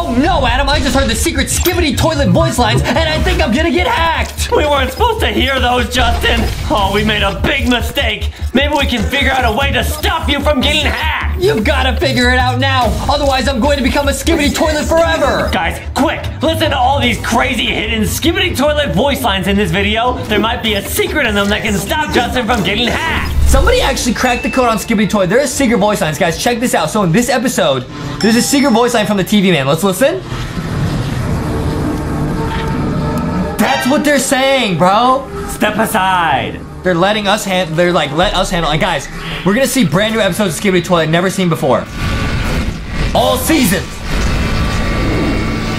Oh no, Adam, I just heard the secret skibidi toilet voice lines and I think I'm gonna get hacked. We weren't supposed to hear those, Justin. Oh, we made a big mistake. Maybe we can figure out a way to stop you from getting hacked. You've gotta figure it out now. Otherwise, I'm going to become a skibidi toilet forever. Guys, quick, listen to all these crazy hidden skibidi toilet voice lines in this video. There might be a secret in them that can stop Justin from getting hacked. Somebody actually cracked the code on Skibidi Toilet. There is secret voice lines, guys. Check this out. So in this episode, there's a secret voice line from the TV man. Let's listen. What they're saying, bro. Step aside. They're letting us hand. They're like, let us handle. And guys, we're gonna see brand new episodes of Skibidi Toilet never seen before. All seasons.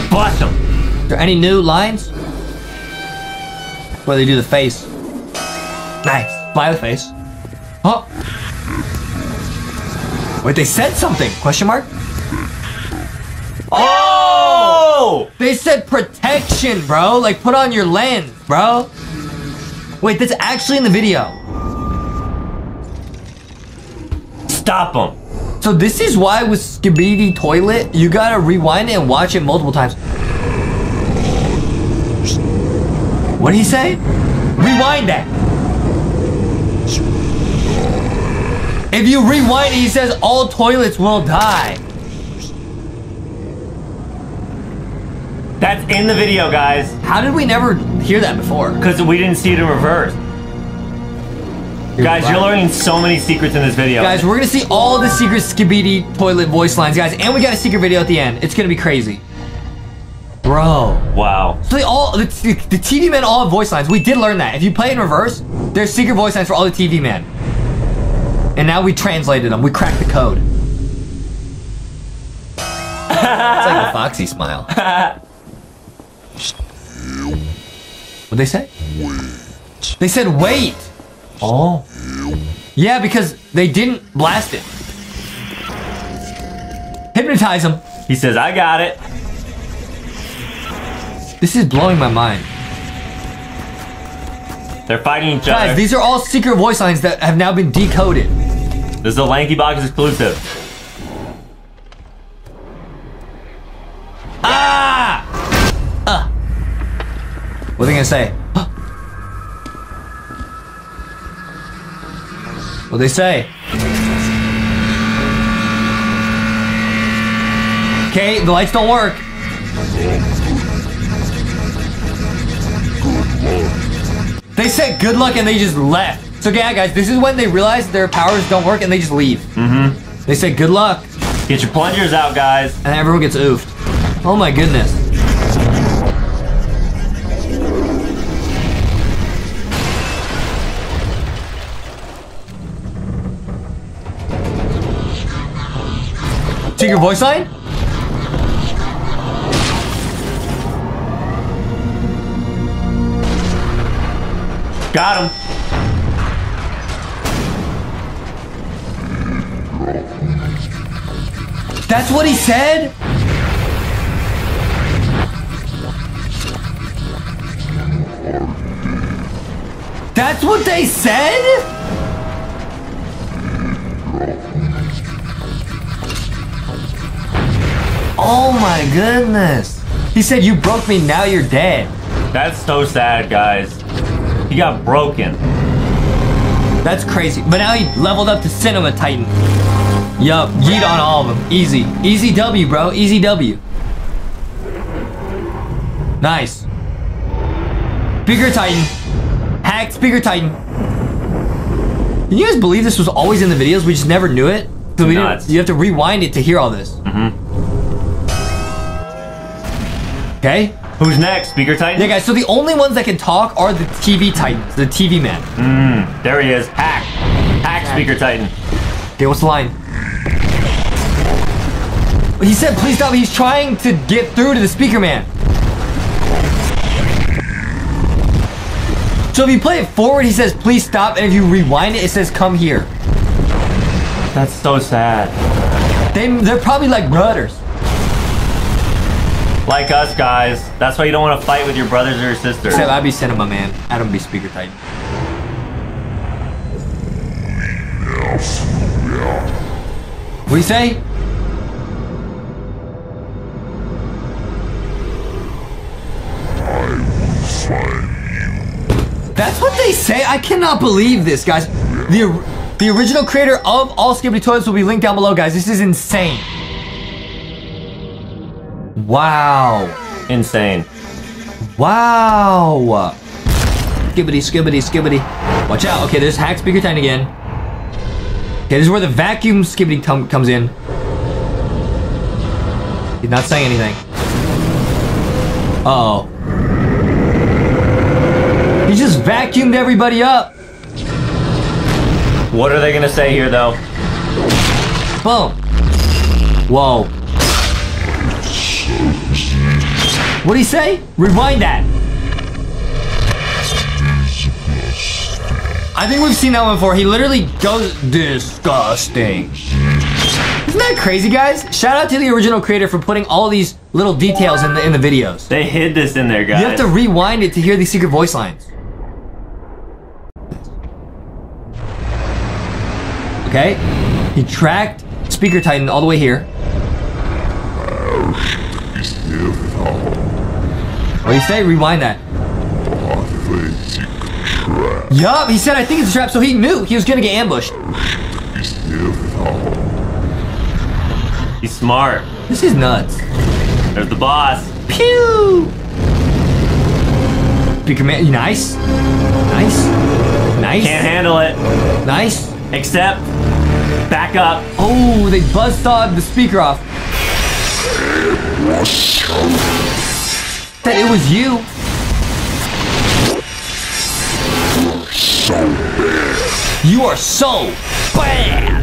Bust them. Are there any new lines? Where they do the face. Nice. Fly the face. Oh. Wait, they said something. Question mark? Oh! They said protection, bro. Like, put on your lens, bro. Wait, that's actually in the video. Stop them. So this is why with Skibidi Toilet, you gotta rewind it and watch it multiple times. What did he say? Rewind that. If you rewind it, he says all toilets will die. That's in the video, guys. How did we never hear that before? Because we didn't see it in reverse. Guys, you're learning so many secrets in this video. Guys, we're gonna see all the secret Skibidi toilet voice lines, guys, and we got a secret video at the end. It's gonna be crazy. Bro. Wow. So they all, the, the TV men all have voice lines. We did learn that. If you play in reverse, there's secret voice lines for all the TV men. And now we translated them. We cracked the code. it's like a Foxy smile. What'd they say? They said wait. Oh. Yeah, because they didn't blast it. Hypnotize him. He says, I got it. This is blowing my mind. They're fighting each Guys, other. Guys, these are all secret voice lines that have now been decoded. This is a Lanky Box exclusive. Ah! What are they gonna say? what they say? Okay, the lights don't work. They said good luck and they just left. So yeah, guys, this is when they realize their powers don't work and they just leave. Mm-hmm. They said good luck. Get your plungers out, guys. And everyone gets oofed. Oh my goodness. Take your voice line? Got him. That's what he said? That's what they said? Oh my goodness. He said, You broke me, now you're dead. That's so sad, guys. He got broken. That's crazy. But now he leveled up to Cinema Titan. Yup, yeet on all of them. Easy. Easy W, bro. Easy W. Nice. Bigger Titan. Hacked Bigger Titan. Can you guys believe this was always in the videos? We just never knew it? So we didn't, you have to rewind it to hear all this. Okay? Who's next? Speaker Titan? Yeah, guys, so the only ones that can talk are the TV Titans, the TV men. Mmm, there he is. Hack. Hack Speaker Titan. Okay, what's the line? He said, please stop. He's trying to get through to the speaker man. So if you play it forward, he says, please stop. And if you rewind it, it says, come here. That's so sad. They, they're probably like brothers. Like us, guys. That's why you don't want to fight with your brothers or your sisters. Except I be cinema, man. I don't be speaker type. What do you say? That's what they say? I cannot believe this, guys. The, the original creator of All Skippy Toilets will be linked down below, guys. This is insane. Wow. Insane. Wow. Skibidi, skibidi, skibidi. Watch out. Okay, there's hack speaker time again. Okay, this is where the vacuum skibidi comes in. He's not saying anything. Uh oh. He just vacuumed everybody up. What are they gonna say here, though? Boom. Whoa. What'd he say? Rewind that. I think we've seen that one before. He literally goes disgusting. Isn't that crazy, guys? Shout out to the original creator for putting all these little details in the in the videos. They hid this in there, guys. You have to rewind it to hear these secret voice lines. Okay? He tracked Speaker Titan all the way here. What do you say? Rewind that. Yup, he said I think it's a trap, so he knew he was gonna get ambushed. He's smart. This is nuts. There's the boss. Pew! Speaker man, nice. Nice. Nice. Can't handle it. Nice. Except, back up. Oh, they buzzsawed the speaker off. That it was you. You are so bad.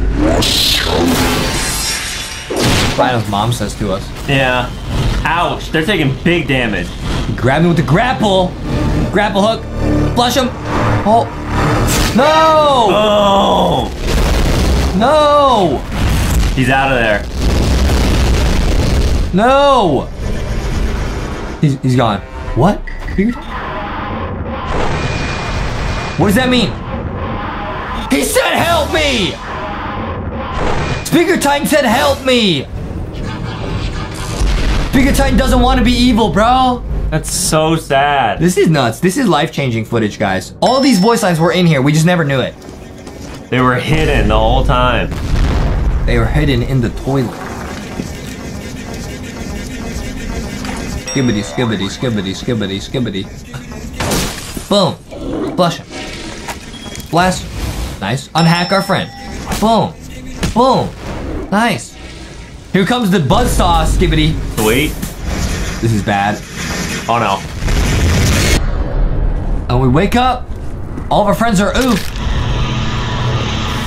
Rhino's mom says to us. Yeah. Ouch. They're taking big damage. Grab me with the grapple. Grapple hook. Flush him. Oh. No! Oh! No! He's out of there. No! He's, he's gone. What? Dude? What does that mean? He said help me! Speaker Titan said help me! Speaker Titan doesn't want to be evil, bro. That's so sad. This is nuts. This is life-changing footage, guys. All these voice lines were in here. We just never knew it. They were hidden the whole time. They were hidden in the toilet. Skibidi, skibidi, skibidi, skibidi, skibidi. Boom. Flush him. Blast. Nice. Unhack our friend. Boom. Boom. Nice. Here comes the buzzsaw, skibidi. Wait. This is bad. Oh no. And we wake up. All of our friends are oof.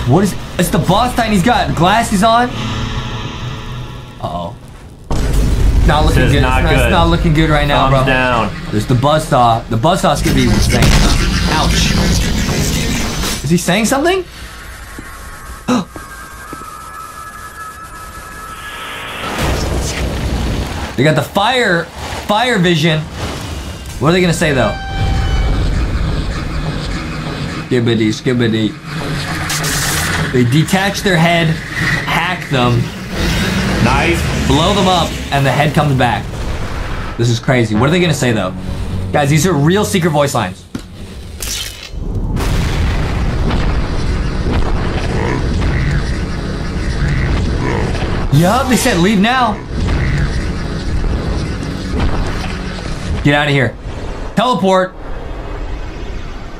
What is? It's the boss Titan. He's got glasses on. Uh oh. Not looking good. not it's, not, it's not looking good right now, Thumbs bro. down. There's the buzzsaw. The buzzsaw's gonna be insane. Ouch. Is he saying something? they got the fire, fire vision. What are they gonna say though? Skibidi, skibidi. They detach their head, hack them, Nice. Blow them up, and the head comes back. This is crazy. What are they gonna say though? Guys, these are real secret voice lines. Yup, they said leave now. Get out of here. Teleport.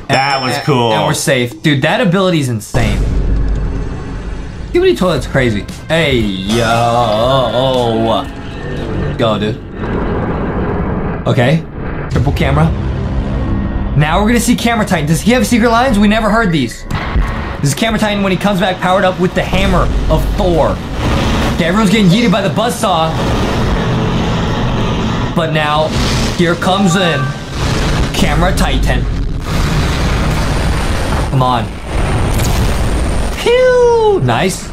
That was And- cool. And we're safe. Dude, that ability is insane. Skibidi Toilet's crazy. Hey, yo. Go, dude. Okay. Triple camera. Now we're gonna see Camera Titan. Does he have secret lines? We never heard these. This is Camera Titan when he comes back powered up with the hammer of Thor. Okay, everyone's getting yeeted by the buzzsaw. But now, here comes in Camera Titan. Come on. Pew! Nice.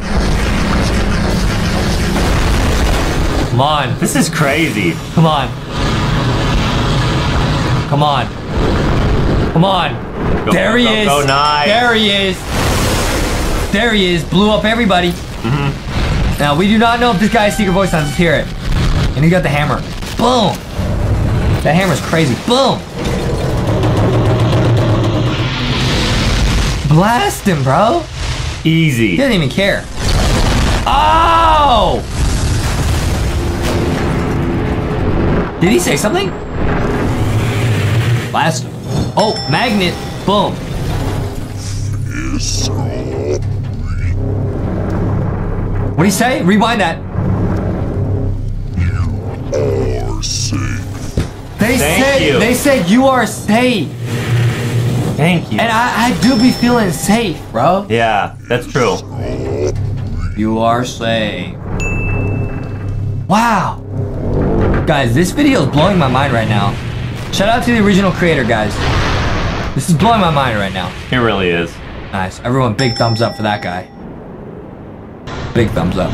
Come on. This is crazy. Come on. Come on. Come on. Go, there he go, is. go, nice. There he is. There he is. Blew up everybody. Mm-hmm. Now, we do not know if this guy's secret voice lines. Let's hear it. And he got the hammer. Boom. That hammer's crazy. Boom. blast him, bro. He Easy. doesn't even care. Oh! Did he say something? Blast him. Oh, magnet. Boom. What did he say? Rewind that. You are safe. They Thank said you. they said you are safe. Thank you. And I, I do be feeling safe, bro. Yeah, that's true. You are safe. Wow. Guys, this video is blowing my mind right now. Shout out to the original creator, guys. This is blowing my mind right now. It really is. Nice. Everyone, big thumbs up for that guy. Big thumbs up.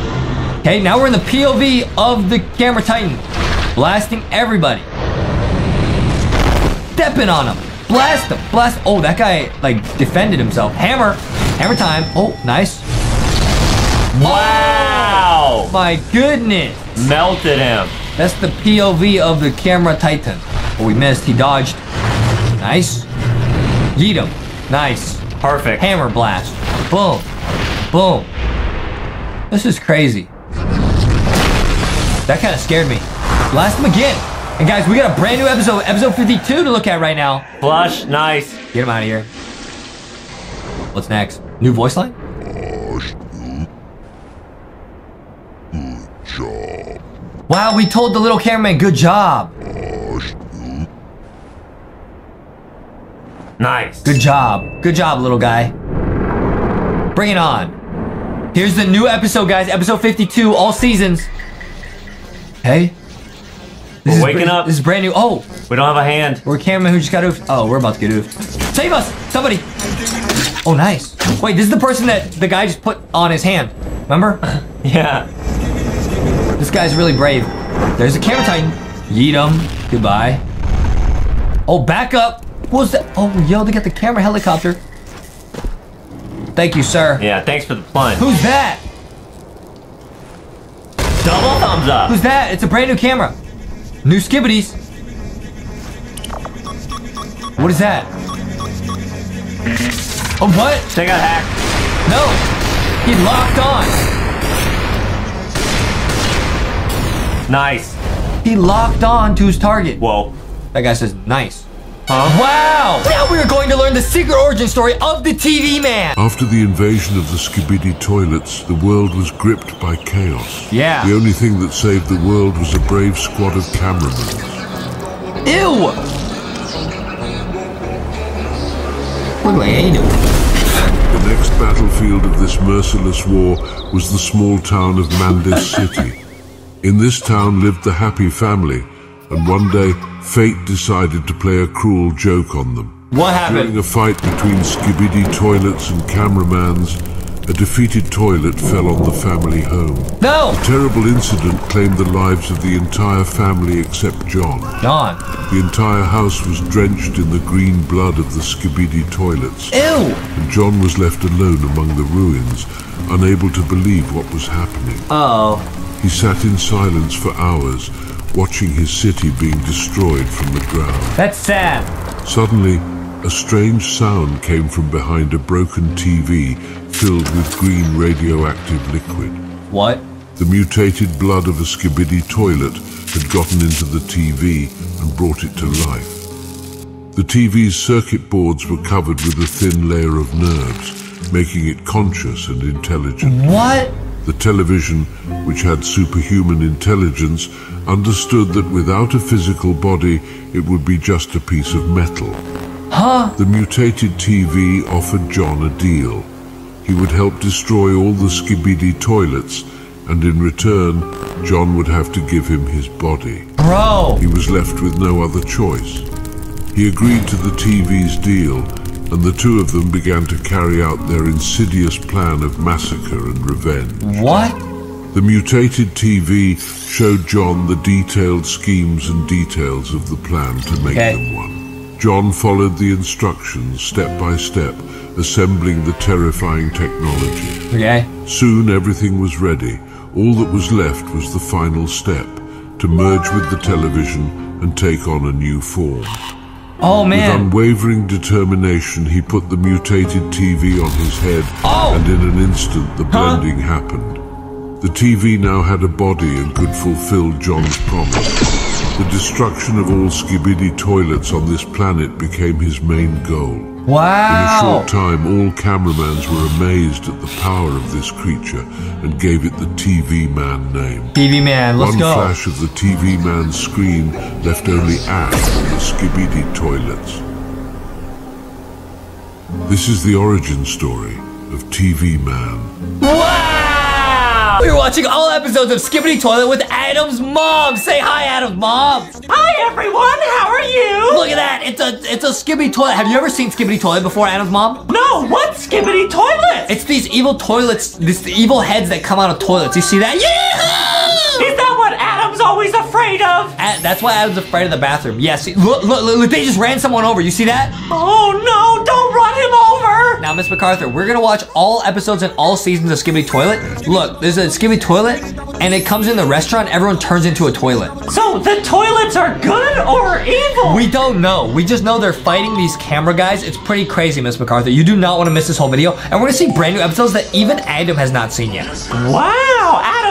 Okay, now we're in the POV of the camera titan. Blasting everybody. Stepping on him. Blast him. Blast. Oh, that guy, like, defended himself. Hammer. Hammer time. Oh, nice. Wow! Oh my goodness. Melted him. That's the POV of the camera titan. Oh, we missed. He dodged. Nice. Yeet him. Nice. Perfect. Hammer blast. Boom. Boom. This is crazy. That kind of scared me. Blast him again. And guys, we got a brand new episode, episode 52 to look at right now. Flush. Nice. Get him out of here. What's next? New voice line? Wow, we told the little cameraman, good job. Nice. Good job. Good job, little guy. Bring it on. Here's the new episode, guys. Episode 52, all seasons. Hey. This We're waking up. This is brand new. Oh, We don't have a hand. we're a cameraman who just got oofed. Oh, we're about to get oofed. Save us! Somebody! Oh, nice. Wait, this is the person that the guy just put on his hand. Remember? Yeah. This guy's really brave. There's a camera titan. Yeet him. Goodbye. Oh, back up. What was that? Oh, yo, they got the camera helicopter. Thank you, sir. Yeah. Thanks for the plunge. Who's that? Double thumbs up. Who's that? It's a brand new camera. New skibidis. What is that? Oh, what? They got hacked. No. He locked on. Nice. He locked on to his target. Whoa. That guy says, nice. Huh? Wow! Now we are going to learn the secret origin story of the TV man. After the invasion of the Skibidi toilets, the world was gripped by chaos. Yeah. The only thing that saved the world was a brave squad of cameramen. Ew! Look like ate him. The next battlefield of this merciless war was the small town of Mandis City. In this town lived the happy family, and one day fate decided to play a cruel joke on them. What happened? During a fight between Skibidi toilets and cameramans, a defeated toilet fell on the family home. No! The Terrible incident claimed the lives of the entire family except John. John. The entire house was drenched in the green blood of the Skibidi toilets, Ew! and John was left alone among the ruins, unable to believe what was happening. Oh. He sat in silence for hours, watching his city being destroyed from the ground. That's sad. Suddenly, a strange sound came from behind a broken TV filled with green radioactive liquid. What? The mutated blood of a skibidi toilet had gotten into the TV and brought it to life. The TV's circuit boards were covered with a thin layer of nerves, making it conscious and intelligent. What? The television, which had superhuman intelligence, understood that without a physical body, it would be just a piece of metal. Huh? The mutated TV offered John a deal. He would help destroy all the Skibidi toilets, and in return, John would have to give him his body. Bro. He was left with no other choice. He agreed to the TV's deal, and the two of them began to carry out their insidious plan of massacre and revenge. What? The mutated TV showed John the detailed schemes and details of the plan to make Okay. them one. John followed the instructions step by step, assembling the terrifying technology. Okay. Soon everything was ready. All that was left was the final step to merge with the television and take on a new form. Oh, man. With unwavering determination, he put the mutated TV on his head, Oh! and in an instant the blending happened. The TV now had a body and could fulfill John's promise. The destruction of all skibidi toilets on this planet became his main goal. Wow! In a short time, all cameramans were amazed at the power of this creature and gave it the TV Man name. TV man, let's One go. flash of the TV man's screen left only ash on the skibidi toilets. This is the origin story of TV Man. Wow! We're watching all episodes of Skibidi Toilet with Adam's mom. Say hi, Adam's mom. Hi everyone, how are you? Look at that. It's a it's a Skibidi Toilet. Have you ever seen Skibidi Toilet before, Adam's mom? No, what skibidi toilet? It's these evil toilets, these evil heads that come out of toilets. You see that? Yeah! Is that what Adam's always afraid of? Ad- That's why Adam's afraid of the bathroom. Yes. look, look, look, they just ran someone over. You see that? Oh no, don't run him over! Now, Miss MacArthur, we're gonna watch all episodes and all seasons of Skibidi Toilet. Look, there's a Skibidi Toilet, and it comes in the restaurant. Everyone turns into a toilet. So the toilets are good or evil? We don't know. We just know they're fighting these camera guys. It's pretty crazy, Miss MacArthur. You do not want to miss this whole video. And we're gonna see brand new episodes that even Adam has not seen yet. Wow,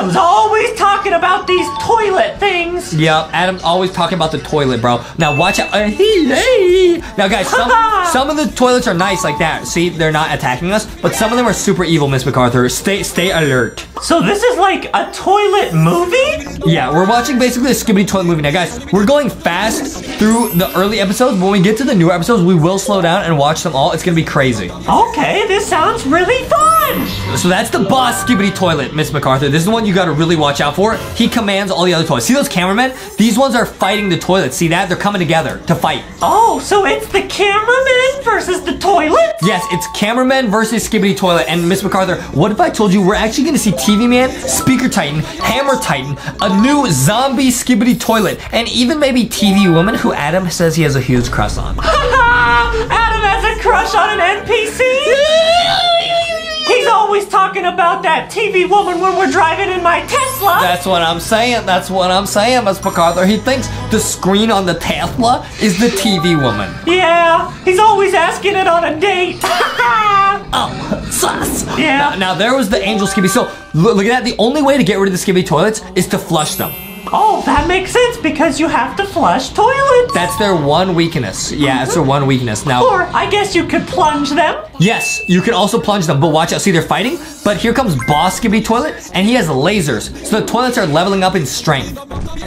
Adam's always talking about these toilet things. Yeah, Adam's always talking about the toilet, bro. Now watch out. Uh, hey, hey. Now, guys, some, some of the toilets are nice like that. See, they're not attacking us, but some of them are super evil, Miss MacArthur. Stay, stay alert. So this is like a toilet movie? Yeah, we're watching basically a Skibidi Toilet movie. Now, guys, we're going fast through the early episodes. When we get to the newer episodes, we will slow down and watch them all. It's gonna be crazy. Okay, this sounds really fun. So that's the boss Skibidi Toilet, Miss MacArthur. This is the one you gotta really watch out for. He commands all the other toilets. See those cameramen? These ones are fighting the toilets. See that? They're coming together to fight. Oh, so it's the cameraman versus the toilet? Yes, it's cameraman versus Skibidi Toilet. And Miss MacArthur, what if I told you we're actually gonna see TV Man, Speaker Titan, Hammer Titan, a new zombie Skibidi Toilet, and even maybe TV Woman who Adam says he has a huge crush on. Adam has a crush on an NPC? He's always talking about that TV woman when we're driving in my Tesla. That's what I'm saying. That's what I'm saying, Miss MacArthur. He thinks the screen on the Tesla is the TV woman. yeah, he's always asking it on a date. Oh, sus. Yeah. Now, now there was the angel skibby. So look, look at that. The only way to get rid of the skibby toilets is to flush them. Oh, that makes sense because you have to flush toilets. That's their one weakness. Yeah, that's their one weakness. Now, or I guess you could plunge them. yes, you can also plunge them, but watch out. See, they're fighting. But here comes Boss Skibby Toilet, and he has lasers. So the toilets are leveling up in strength.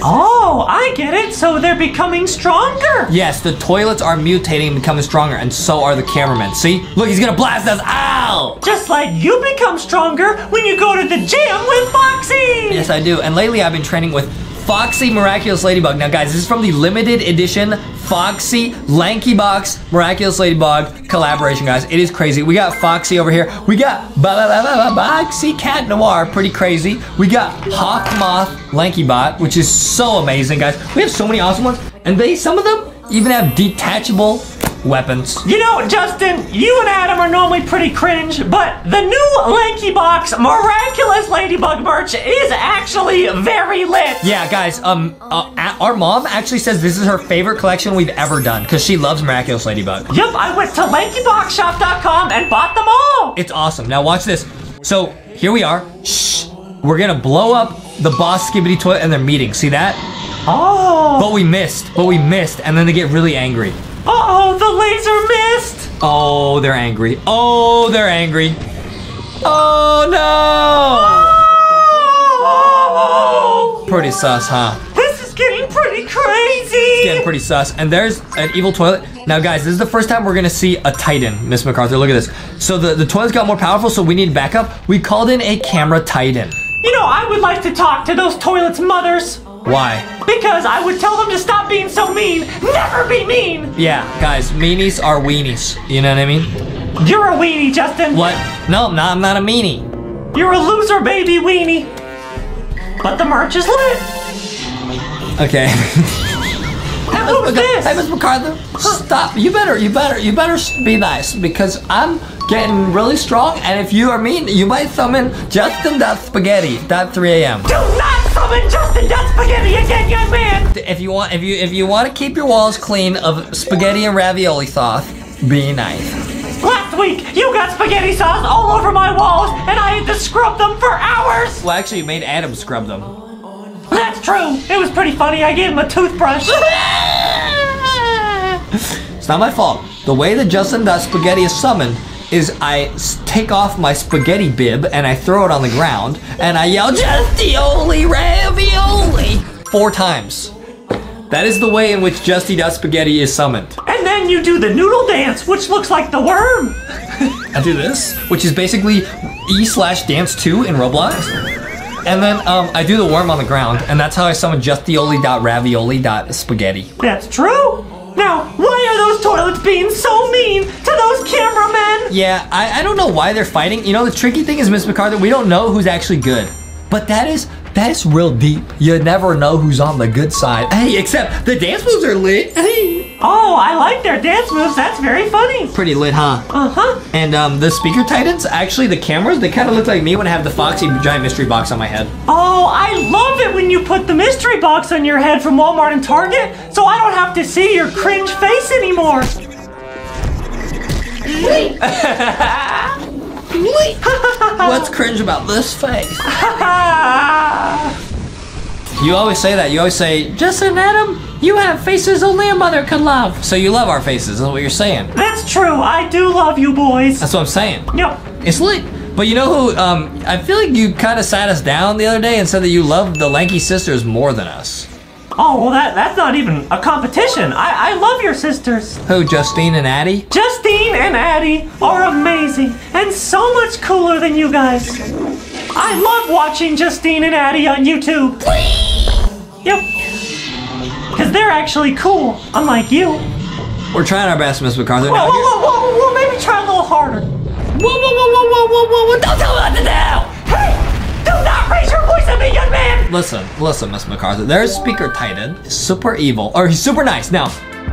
Oh, I get it. So they're becoming stronger. Yes, the toilets are mutating and becoming stronger, and so are the cameramen. See? Look, he's gonna blast us. Ow! Just like you become stronger when you go to the gym with Foxy. Yes, I do. And lately I've been training with Foxy Miraculous Ladybug. Now, guys, this is from the limited edition Foxy Lanky Box Miraculous Ladybug collaboration, guys. It is crazy. We got Foxy over here. We got ba ba ba ba ba Foxy Cat Noir, pretty crazy. We got Hawk Moth Lanky Box, which is so amazing, guys. We have so many awesome ones, and they some of them even have detachable weapons. You know, Justin, you and Adam are normally pretty cringe, but the new Lanky Box Miraculous Ladybug merch is actually very lit. Yeah, guys. Um, uh, our mom actually says this is her favorite collection we've ever done because she loves Miraculous Ladybug. Yep, I went to LankyBoxShop.com and bought them all. It's awesome. Now watch this. So here we are. Shh. We're gonna blow up the boss Skibidi toilet and their meeting. See that? Oh, But we missed. But we missed, and then they get really angry. Oh, the laser missed. Oh, they're angry. Oh, they're angry. Oh no! Oh, Pretty sus, huh? this is getting pretty crazy. Getting pretty sus. And there's an evil toilet. Now, guys, this is the first time we're gonna see a Titan, Miss MacArthur. Look at this. So the, the toilets got more powerful, so we need backup. We called in a camera Titan. You know, I would like to talk to those toilets' mothers. Why? Because I would tell them to stop being so mean. Never be mean. Yeah, guys, meanies are weenies. You know what I mean? You're a weenie, Justin. What? No, I'm I'm not a meanie. You're a loser, baby weenie. But the merch is lit. Okay. And who's? Hey, Miss MacArthur, stop. You better, you better, you better be nice because I'm getting really strong, and if you are mean, you might summon Justin Spaghetti. 3 a.m. Do not summon summon Justin Dust Spaghetti again, young man! If you want, if you if you want to keep your walls clean of spaghetti and ravioli sauce, be nice. Last week, you got spaghetti sauce all over my walls, and I had to scrub them for hours! Well, actually, you made Adam scrub them. That's true. It was pretty funny. I gave him a toothbrush. It's not my fault. The way that Justin does Spaghetti is summoned is I take off my spaghetti bib and I throw it on the ground and I yell, Justioli Ravioli! Four times. That is the way in which Justy Dust Spaghetti is summoned. and then you do the noodle dance, which looks like the worm. I do this, which is basically E slash dance 2 in Roblox. And then um, I do the worm on the ground, and that's how I summon justioli.ravioli.spaghetti. That's true. Now, why are those toilets being so mean to those cameramen? Yeah, I, I don't know why they're fighting. You know, the tricky thing is, Miss MacArthur, we don't know who's actually good. But that is that is real deep. You never know who's on the good side. Hey, except the dance moves are lit. Hey, Oh, I like their dance moves. That's very funny. pretty lit, huh? Uh huh. And um, the speaker titans, actually, the cameras, they kind of look like me when I have the Foxy giant mystery box on my head. Oh, I love it when you put the mystery box on your head from Walmart and Target, so I don't have to see your cringe face anymore. What's cringe about this face? You always say that. You always say, Justin Adam, you have faces only a mother could love. So you love our faces. is what you're saying. That's true. I do love you boys. That's what I'm saying. Yep. It's lit. But you know who? Um, I feel like you kind of sat us down the other day and said that you loved the Lanky sisters more than us. Oh, well, that that's not even a competition. I, I love your sisters. Who? Justine and Addie? Justine and Addie are amazing and so much cooler than you guys. I love watching Justine and Addie on YouTube. Yep. Because they're actually cool, unlike you. We're trying our best, Miss MacArthur. whoa, Now, here- whoa, whoa, whoa, maybe try a little harder. whoa, whoa, whoa, whoa, whoa, whoa, whoa, whoa! Don't tell me what to do. Hey, do not raise your voice at me, young man. Listen, listen, Miss MacArthur. There's Speaker Titan, super evil, or he's super nice. Now,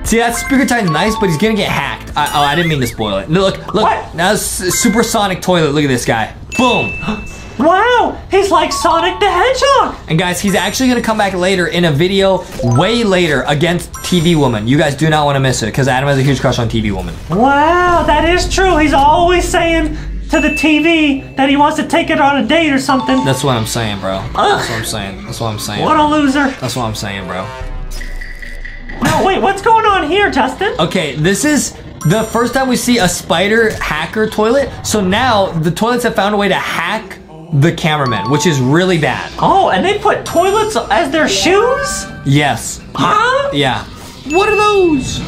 see that Speaker Titan's nice, but he's gonna get hacked. I, oh, I didn't mean to spoil it. No, look, look. What? Now, supersonic toilet. Look at this guy. Boom. Wow, he's like Sonic the Hedgehog. And guys, he's actually gonna come back later in a video way later against TV Woman. You guys do not want to miss it because Adam has a huge crush on TV Woman. Wow, that is true. He's always saying to the TV that he wants to take it on a date or something. That's what I'm saying, bro. That's what I'm saying. That's what I'm saying. What a loser. That's what I'm saying, bro. No, wait, what's going on here, Justin? Okay, this is the first time we see a spider hacker toilet. So now the toilets have found a way to hack the cameraman, which is really bad. Oh, and they put toilets as their shoes? Yes. Huh? Yeah. What are those?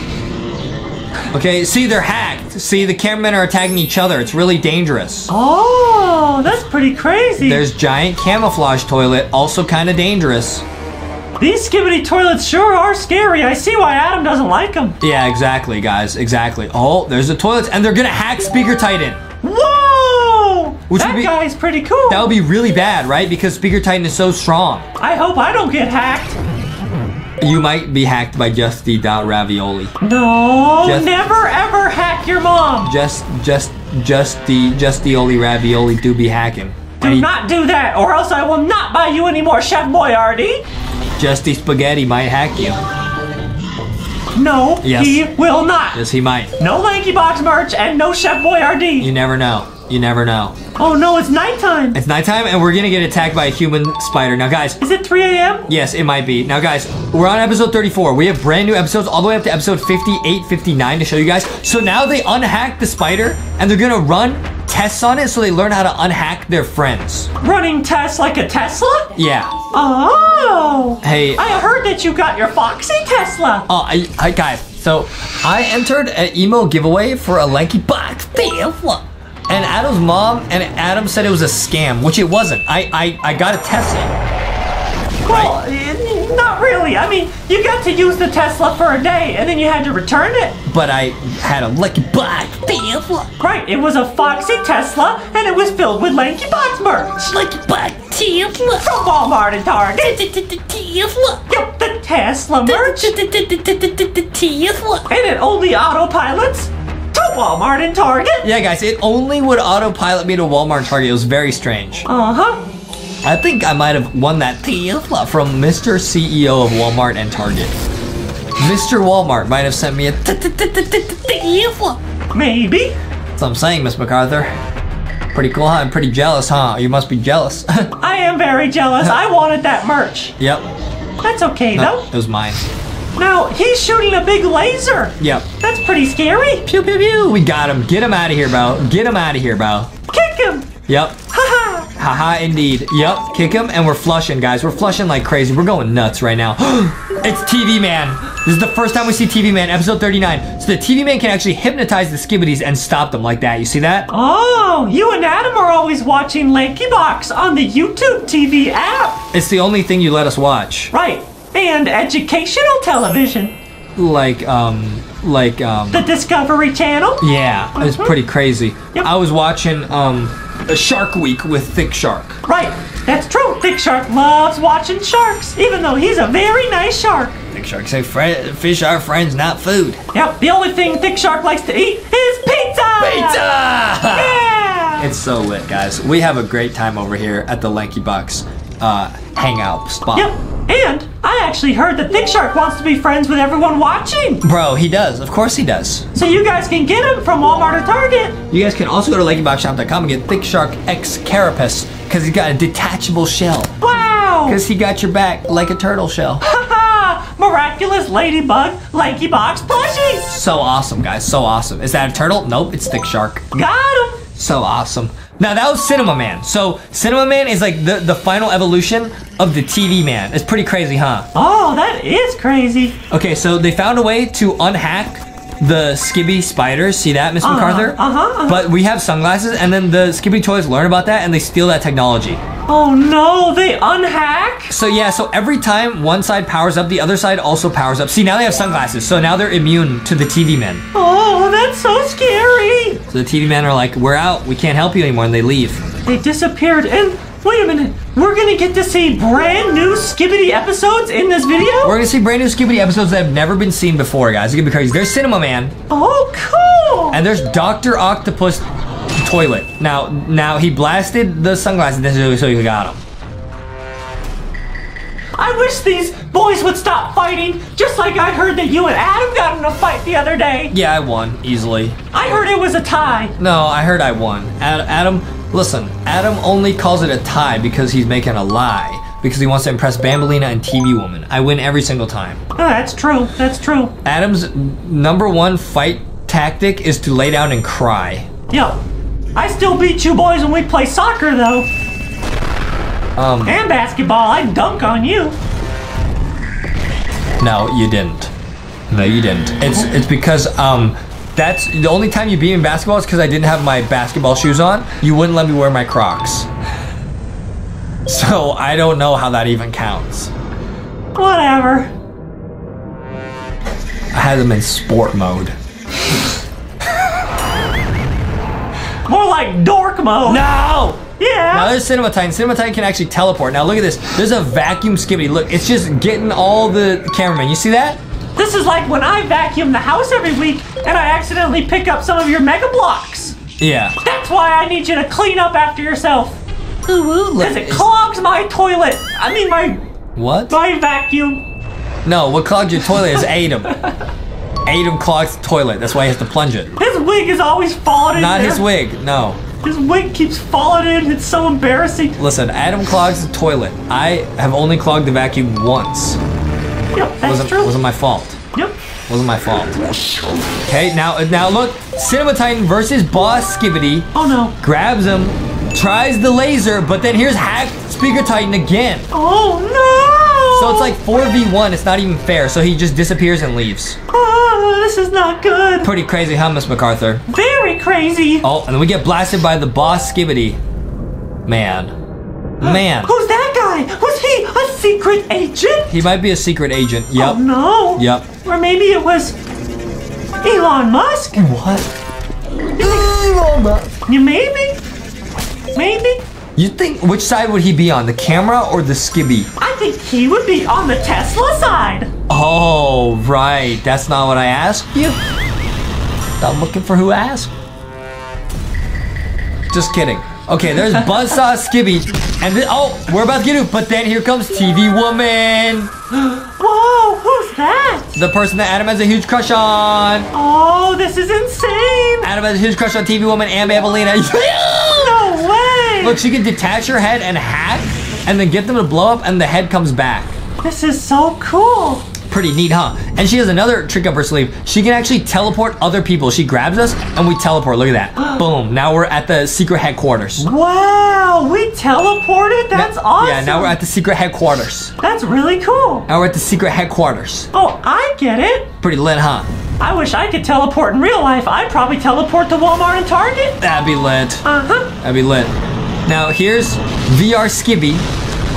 Okay, see, they're hacked. See, the cameramen are attacking each other. It's really dangerous. Oh, that's pretty crazy. There's giant camouflage toilet, also kind of dangerous. These skibidi toilets sure are scary. I see why Adam doesn't like them. Yeah, exactly, guys. Exactly. Oh, there's the toilets, and they're gonna hack Speaker Titan. Whoa! Which that would be- guy's pretty cool. That would be really bad, right? Because Speaker Titan is so strong. I hope I don't get hacked. You might be hacked by Justy.ravioli. No, Just- never ever hack your mom. Just, just, just the, just the Oli Ravioli do be hacking. Do And not do that, or else I will not buy you any more Chef Boyardee. Justy Spaghetti might hack you. No, Yes. he will not. Yes, he might. No Lanky Box merch and no Chef Boyardee. You never know. You never know. oh no, it's nighttime. It's nighttime, and we're gonna get attacked by a human spider. Now, guys, Is it 3 a.m.? Yes, it might be. Now, guys, we're on episode 34. We have brand new episodes all the way up to episode 58, 59 to show you guys. So now they unhack the spider and they're gonna run tests on it so they learn how to unhack their friends. Running tests like a Tesla? Yeah. Oh. Hey. I heard that you got your Foxy Tesla. Oh, I, I, guys, so I entered an emo giveaway for a lanky box. And Adam's mom and Adam said it was a scam, which it wasn't. I, I, I got a test it. Well, not really. I mean, you got to use the Tesla for a day and then you had to return it. But I had a lucky box. Right, it was a Foxy Tesla and it was filled with Lanky Box merch. Lucky Buck Tesla. From Walmart and Target. Tesla. Yep, the Tesla merch. Tesla. And it only autopilots to Walmart and Target. Yeah, guys, it only would autopilot me to Walmart and Target. It was very strange. Uh huh. I think I might have won that Tiefla from Mr. CEO of Walmart and Target. Mr. Walmart might have sent me a Tiefla. Maybe. That's what I'm saying, Miss MacArthur. Pretty cool, huh? I'm pretty jealous, huh? You must be jealous. I am very jealous. I wanted that merch. yep. That's okay, No, though. it was mine. Now, he's shooting a big laser. Yep. That's pretty scary. Pew pew pew. We got him. Get him out of here, bro. Get him out of here, bro. Kick him. Yep. Haha. Haha, indeed. Yep. Kick him, and we're flushing, guys. We're flushing like crazy. We're going nuts right now. it's TV Man. This is the first time we see TV Man, episode 39. So the TV Man can actually hypnotize the skibidis and stop them like that. You see that? Oh, you and Adam are always watching Lanky Box on the YouTube TV app. It's the only thing you let us watch. Right. And educational television. Like, um, like, um, The Discovery Channel. yeah, it's pretty crazy. Yep. I was watching, um, a Shark Week with Thick Shark. Right. That's true. Thick Shark loves watching sharks, even though he's a very nice shark. Thick Shark say fri- fish are friends, not food. Yep. The only thing Thick Shark likes to eat is pizza. Pizza! Yeah. It's so lit, guys. We have a great time over here at the Lanky Box uh, hangout spot. Yep. And I actually heard that Thick Shark wants to be friends with everyone watching. Bro, he does. Of course he does. So you guys can get him from Walmart or Target. You guys can also go to LankyBoxShop.com and get Thick Shark X Carapace because he's got a detachable shell. Wow. Because he got your back like a turtle shell. Miraculous ladybug lanky box plushies. So awesome, guys. So awesome. Is that a turtle? Nope, it's Thick Shark. Got him. So awesome. Now that was Cinema Man. So Cinema Man is like the, the final evolution of the TV Man. It's pretty crazy, huh? Oh, that is crazy. Okay, so they found a way to unhack the Skibby spiders. See that, Miss MacArthur? uh-huh, uh-huh. But we have sunglasses, and then the Skibby toys learn about that, and they steal that technology. Oh no, they unhack? So yeah, so every time one side powers up, the other side also powers up. See, now they have sunglasses, so now they're immune to the TV men. Oh, that's so scary. So the TV men are like, we're out, we can't help you anymore, and they leave. They disappeared and wait a minute. We're gonna get to see brand new Skibidi episodes in this video? We're gonna see brand new Skibby episodes that have never been seen before, guys. It's gonna be crazy. There's Cinema Man, Oh, cool. and there's Doctor Octopus Toilet. Now, now he blasted the sunglasses, so he got them. I wish these boys would stop fighting, just like I heard that you and Adam got in a fight the other day. Yeah, I won easily. I heard it was a tie. No, I heard I won. Ad- Adam, listen, Adam only calls it a tie because he's making a lie. Because he wants to impress Bambolina and TV Woman. I win every single time. Oh, that's true. That's true. Adam's number one fight tactic is to lay down and cry. Yo, I still beat you boys when we play soccer, though. Um, And basketball. I dunk on you. no, you didn't. No, you didn't. It's it's because um, that's the only time you beat me in basketball is because I didn't have my basketball shoes on. You wouldn't let me wear my Crocs. So I don't know how that even counts. Whatever. I had them in sport mode. More like dork mode. No! Yeah. Now there's Cinema Titan. Cinema Titan can actually teleport. Now look at this. There's a vacuum skibidi. Look, it's just getting all the cameramen. You see that? This is like when I vacuum the house every week and I accidentally pick up some of your mega blocks. Yeah. That's why I need you to clean up after yourself. Because it clogs my toilet. I mean, my what? my vacuum. No, what clogged your toilet is Adam. Adam clogs the toilet. That's why he has to plunge it. His wig is always falling in Not there. his wig. No. His wig keeps falling in. It's so embarrassing. Listen, Adam clogs the toilet. I have only clogged the vacuum once. Yep, that's wasn't true. wasn't my fault. Yep. Wasn't my fault. Okay, now uh, now look, Cinema Titan versus Boss Skibidi. Oh no. grabs him, tries the laser, but then here's Hack Speaker Titan again. Oh no. So it's like 4v1, it's not even fair. So he just disappears and leaves. Oh, this is not good. Pretty crazy, huh, Miss MacArthur? Very crazy. Oh, and then we get blasted by the boss Skibidi. Man. Man. Who's that guy? Was he a secret agent? He might be a secret agent. Yep. Oh no. Yep. Or maybe it was Elon Musk. What? Elon You maybe? Maybe? You think, which side would he be on? The camera or the Skibby? I think he would be on the Tesla side. Oh, right. That's not what I asked you. I'm looking for who asked. Just kidding. Okay, there's Buzzsaw Skibby. And then, oh, we're about to get it. But then here comes TV Woman. Whoa, who's that? The person that Adam has a huge crush on. Oh, this is insane. Adam has a huge crush on TV Woman and Evelina. No way. Look, she can detach her head and hack and then get them to blow up and the head comes back. This is so cool. Pretty neat, huh? And she has another trick up her sleeve. She can actually teleport other people. She grabs us and we teleport. Look at that. Boom. Now we're at the secret headquarters. Wow, we teleported? That's awesome. Yeah, now we're at the secret headquarters. That's really cool. Now we're at the secret headquarters. Oh, I get it. Pretty lit, huh? I wish I could teleport in real life. I'd probably teleport to Walmart and Target. That'd be lit. Uh-huh. That'd be lit. Now here's VR Skibby.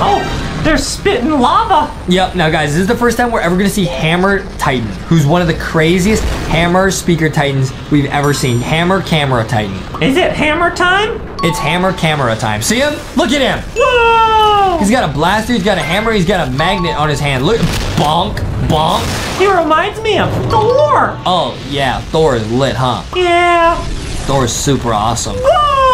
Oh, they're spitting lava. Yep. Now, guys, this is the first time we're ever gonna see Hammer Titan, who's one of the craziest Hammer speaker Titans we've ever seen. Hammer Camera Titan. Is it hammer time? It's Hammer Camera time. See him? Look at him. Whoa! He's got a blaster. He's got a hammer. He's got a magnet on his hand. Look, bonk, bonk. He reminds me of Thor. Oh yeah, Thor is lit, huh? Yeah. Thor is super awesome. Whoa!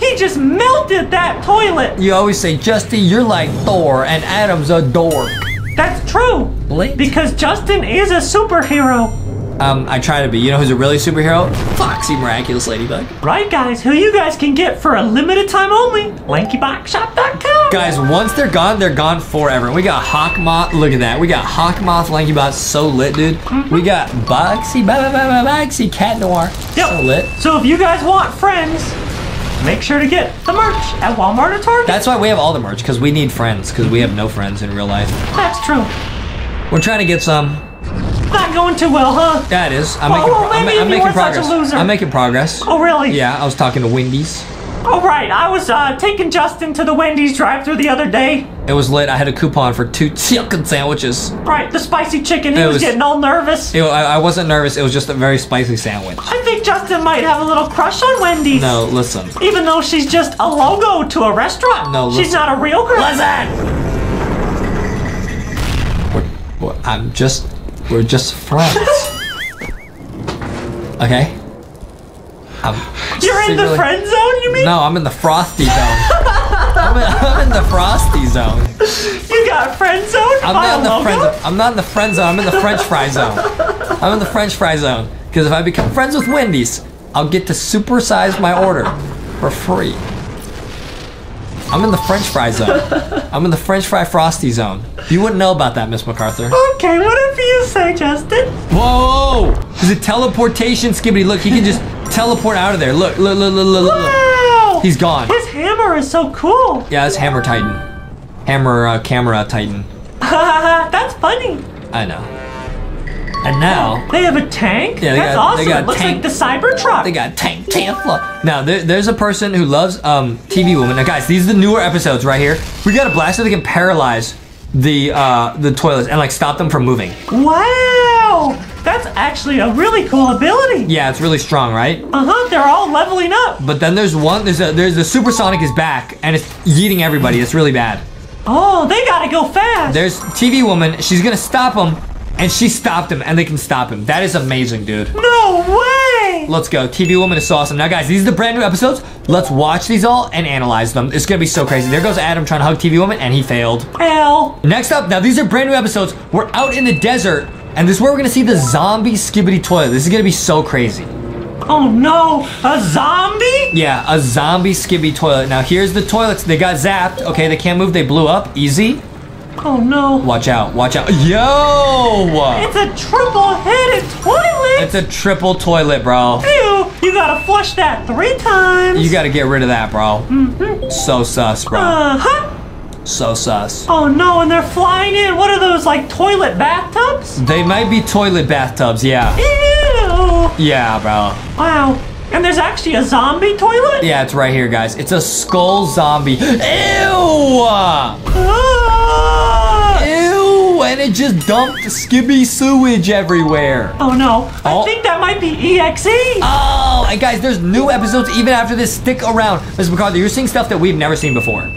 He just melted that toilet. You always say, Justin, you're like Thor, and Adam's a dork. That's true. Lit. Because Justin is a superhero. Um, I try to be. You know who's a really superhero? Foxy Miraculous Ladybug. Right, guys? Who you guys can get for a limited time only. LankyBoxShop.com. Guys, once they're gone, they're gone forever. We got Hawkmoth. Look at that. We got Hawkmoth Lankybot. So lit, dude. We got Bugsy, ba ba ba ba Cat Noir. Yep. So lit. So if you guys want friends, make sure to get the merch at Walmart or Target. That's why we have all the merch, because we need friends, because we have no friends in real life. That's true. We're trying to get some. Not going too well, huh? That is. I'm Well, making, well, I'm, maybe I'm you making weren't such a progress. loser. I'm making progress. Oh, really? Yeah, I was talking to Wendy's. Oh, right. I was uh, taking Justin to the Wendy's drive-thru the other day. It was lit. I had a coupon for two chicken sandwiches. Right, the spicy chicken. He was, was- getting all nervous. It, I, I wasn't nervous. It was just a very spicy sandwich. I think Justin might have a little crush on Wendy's. No, listen. Even though she's just a logo to a restaurant. No, She's not a real girl. Listen. We're, we're- I'm just. We're just friends. okay. I'm You're in the friend zone, you mean? No, I'm in the frosty zone. I'm, in, I'm in the frosty zone. You got friend zone I'm not in the logo? friend zone. I'm not in the friend zone. I'm in the French fry zone. I'm in the French fry zone. Because if I become friends with Wendy's, I'll get to supersize my order for free. I'm in the French fry zone. I'm in the French fry frosty zone. You wouldn't know about that, Miss MacArthur. Okay, what whatever you say, Justin. Whoa! Is it teleportation skibidi. Look, he can just teleport out of there. Look, look, look, look, look, look. Wow! He's gone. His hammer is so cool. Yeah, it's Hammer Titan. Hammer uh, Camera Titan. That's funny. I know. And now, They have a tank? Yeah, they That's got- they awesome. got it looks tank- like the Cybertruck. They got Tank Tampa. Now there, there's a person who loves um, TV Woman. Now guys, these are the newer episodes right here. We got a blaster that can paralyze the uh, the toilets and like stop them from moving. Wow! That's actually a really cool ability. Yeah, it's really strong, right? Uh-huh, they're all leveling up. But then there's one. There's a there's the supersonic is back and it's yeeting everybody. It's really bad. Oh, they gotta go fast. There's TV Woman. She's gonna stop him, and she stopped him, and they can stop him. That is amazing, dude. no way! Let's go. TV Woman is so awesome. Now, guys, these are the brand new episodes. Let's watch these all and analyze them. It's gonna be so crazy. There goes Adam trying to hug TV Woman, and he failed. Hell. Next up, now these are brand new episodes. We're out in the desert, and this is where we're gonna see the zombie skibidi toilet. This is gonna be so crazy. Oh no, a zombie? Yeah, a zombie skibby toilet. Now here's the toilets. They got zapped. Okay, they can't move. They blew up. Easy. Oh no. Watch out. Watch out. Yo! It's a triple-headed toilet. It's a triple toilet, bro. Ew, you gotta flush that three times. You gotta get rid of that, bro. So sus, bro. Uh-huh. So sus. Oh no, and they're flying in. What are those, like toilet bathtubs? They might be toilet bathtubs, yeah. Ew. Yeah, bro. Wow. And there's actually a zombie toilet? Yeah, it's right here, guys. It's a skull zombie. Ew! Ah. Ew! And it just dumped skibby sewage everywhere. Oh no, I Oh. think that might be EXE. Oh, and guys, there's new episodes even after this. Stick around. Ms. McCarthy, you're seeing stuff that we've never seen before.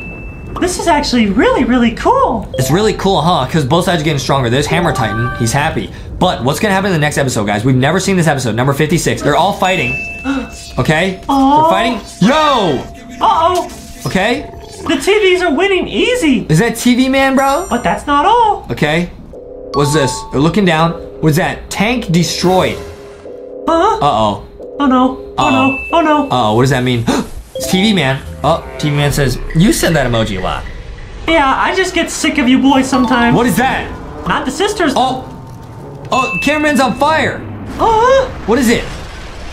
This is actually really, really cool. It's really cool, huh? Because both sides are getting stronger. There's Hammer Titan. He's happy. But what's going to happen in the next episode, guys? We've never seen this episode, number 56. They're all fighting. Okay? Oh. They're fighting. Yo! Uh-oh. Okay. The TVs are winning easy. Is that TV man, bro? But that's not all. Okay. What's this? They're looking down. What's that? Tank destroyed. Huh? Uh-oh. Oh no. Oh no. Oh no. Uh-oh, what does that mean? Oh, it's TV man. Oh, TV man says, you send that emoji a lot. Yeah, I just get sick of you boys sometimes. What is that? Not the sisters. Oh. Oh, cameraman's on fire. Uh-huh. What is it?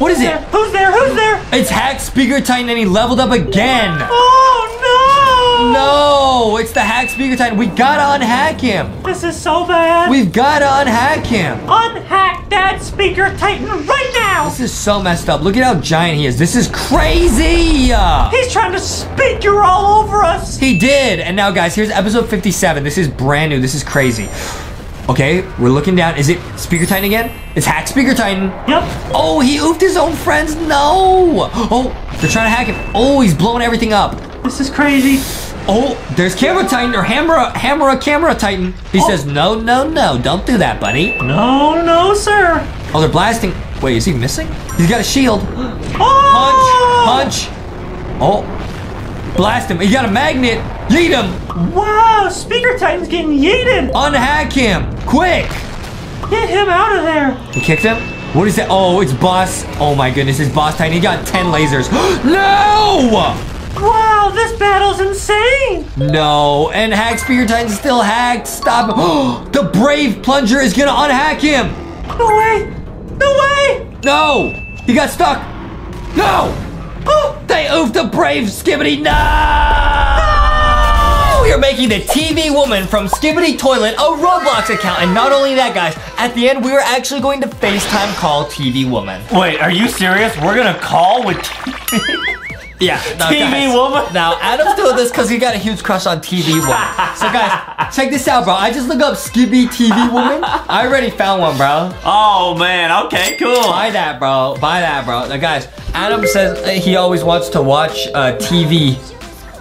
What is There. it? Who's there? Who's there? It's Hack Speaker Titan and he leveled up again. Oh no! No, it's the Hack Speaker Titan. We gotta unhack him. This is so bad. We've gotta unhack him. Unhack that speaker titan right now! This is so messed up. Look at how giant he is. This is crazy. He's trying to speaker all over us! He did. And now, guys, here's episode 57. This is brand new. This is crazy. Okay, we're looking down. Is it Speaker Titan again? It's Hack Speaker Titan. Yep. Oh, he oofed his own friends. No. Oh, they're trying to hack him. Oh, he's blowing everything up. This is crazy. Oh, there's Camera Titan or Hammer, Hammer, Camera Titan. He Oh. says, no, no, no, don't do that, buddy. No, no, sir. Oh, they're blasting. Wait, is he missing? He's got a shield. Oh! Punch, punch. Oh, blast him. He got a magnet. Yeet him. Wow, speaker titan's getting yeeted! Unhack him. Quick. Get him out of there! He kicked him. What is that? Oh, it's Boss. Oh my goodness, it's Boss Titan. He got 10 lasers. no! Wow, this battle's insane! No, and Hack Speaker Titan's still hacked. Stop him. the Brave Plunger is gonna unhack him. No way! No way! No! He got stuck! No! Oh, they oofed the brave Skibidi! No! You're making the TV woman from Skibidi Toilet a Roblox account. And not only that, guys, at the end, we are actually going to FaceTime call TV woman. Wait, are you serious? We're gonna call with Yeah, TV guys. woman? Now, Adam's doing this because he got a huge crush on TV woman. So, guys, check this out, bro. I just look up Skibby TV woman. I already found one, bro. Oh man, okay, cool. Buy that, bro. Buy that, bro. Now, guys, Adam says he always wants to watch uh, TV